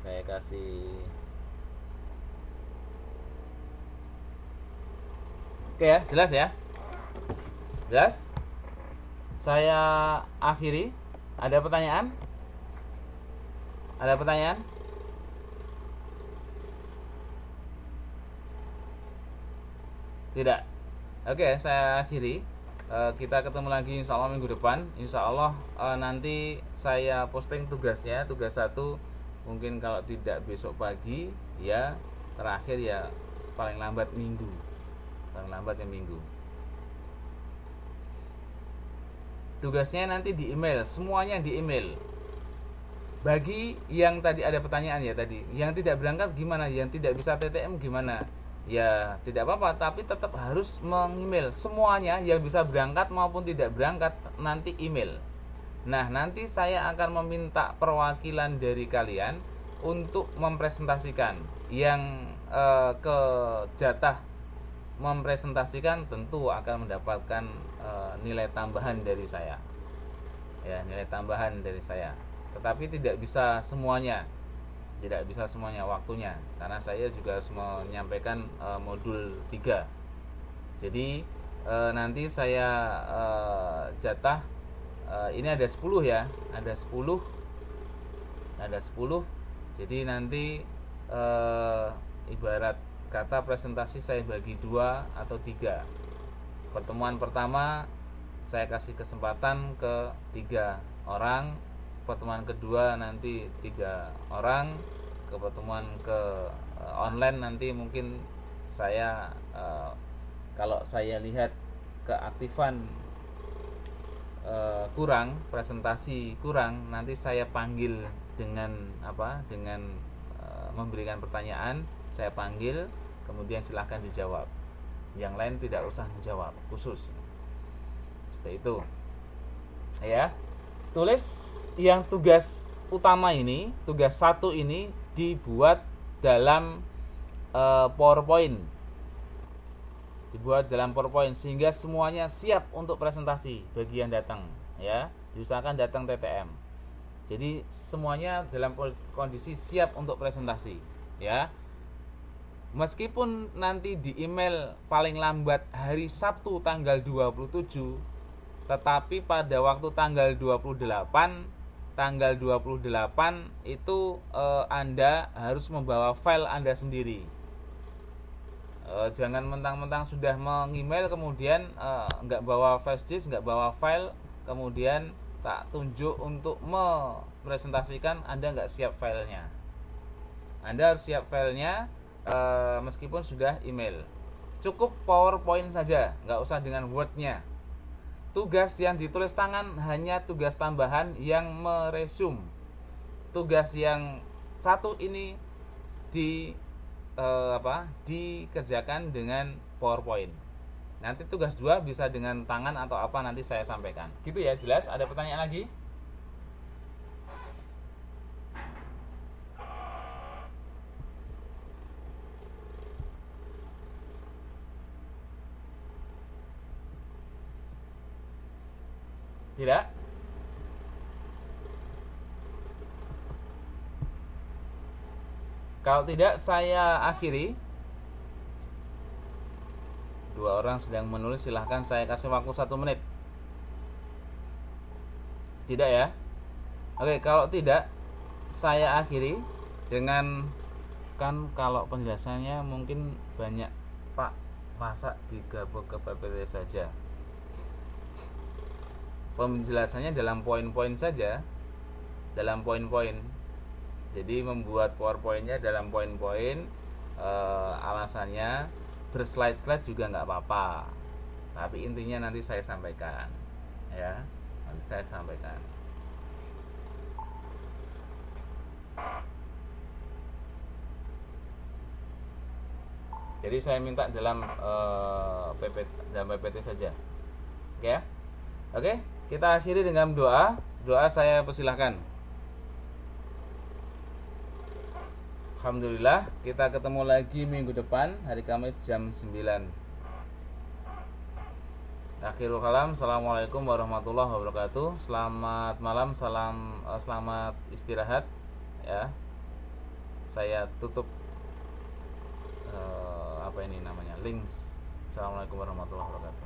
Saya kasih oke ya jelas ya jelas saya akhiri ada pertanyaan? Ada pertanyaan? Tidak. Oke, saya akhiri. Uh, kita ketemu lagi insya Allah minggu depan. Insya Allah uh, nanti saya posting tugasnya, tugas satu mungkin kalau tidak besok pagi, ya terakhir ya paling lambat minggu, paling lambat ya minggu. Tugasnya nanti di email semuanya di email. Bagi yang tadi ada pertanyaan ya tadi yang tidak berangkat gimana? Yang tidak bisa TTM gimana? Ya tidak apa-apa tapi tetap harus mengemail semuanya yang bisa berangkat maupun tidak berangkat nanti email. Nah nanti saya akan meminta perwakilan dari kalian untuk mempresentasikan. Yang eh, ke jatah mempresentasikan tentu akan mendapatkan e, nilai tambahan dari saya. Ya nilai tambahan dari saya. Tetapi tidak bisa semuanya. Tidak bisa semuanya waktunya. Karena saya juga harus menyampaikan e, modul 3 jadi e, nanti saya e, jatah e, ini ada 10 ya. Ada 10 ada 10 jadi nanti e, ibarat kata presentasi saya bagi dua atau tiga pertemuan pertama saya kasih kesempatan ke tiga orang. Pertemuan kedua nanti tiga orang. Ke pertemuan ke uh, online nanti mungkin saya uh, kalau saya lihat keaktifan uh, kurang presentasi kurang nanti saya panggil dengan apa dengan uh, memberikan pertanyaan saya panggil kemudian silahkan dijawab yang lain tidak usah dijawab khusus. Seperti itu. Ya. Tulis yang tugas utama ini tugas satu ini dibuat dalam uh, PowerPoint. Dibuat dalam PowerPoint sehingga semuanya siap untuk presentasi bagi yang datang ya. Diusahakan datang TTM jadi semuanya dalam kondisi siap untuk presentasi ya Meskipun nanti di email paling lambat hari Sabtu tanggal 27 Tetapi pada waktu tanggal 28 Tanggal 28 itu eh, Anda harus membawa file Anda sendiri. Eh, Jangan mentang-mentang sudah mengemail kemudian eh, nggak bawa flash disk, nggak bawa file Kemudian tak tunjuk untuk mempresentasikan Anda nggak siap filenya. Anda harus siap filenya uh, meskipun sudah email. Cukup PowerPoint saja nggak usah dengan Wordnya. Tugas yang ditulis tangan hanya tugas tambahan yang meresum. Tugas yang satu ini di eh, apa dikerjakan dengan PowerPoint. Nanti tugas dua bisa dengan tangan atau apa nanti saya sampaikan. Gitu ya jelas? Ada pertanyaan lagi Tidak? Kalau tidak saya akhiri Dua orang sedang menulis silahkan saya kasih waktu satu menit Tidak ya? Oke kalau tidak Saya akhiri Dengan Kan kalau penjelasannya mungkin banyak Pak Masa digabung ke PPT saja penjelasannya dalam poin-poin saja. Dalam poin-poin. Jadi membuat powerpointnya dalam poin-poin e, alasannya berslide-slide juga nggak apa-apa. Tapi intinya nanti saya sampaikan ya. Nanti saya sampaikan. Jadi saya minta dalam e, eh, PP dalam PPT saja. Oke ya? Oke kita akhiri dengan doa. Doa saya persilahkan. Alhamdulillah kita ketemu lagi minggu depan hari Kamis jam 9 Akhirul kalam Assalamualaikum warahmatullahi wabarakatuh. Selamat malam Salam uh, Selamat istirahat Ya. Saya tutup uh, Apa ini namanya Links. Assalamualaikum warahmatullahi wabarakatuh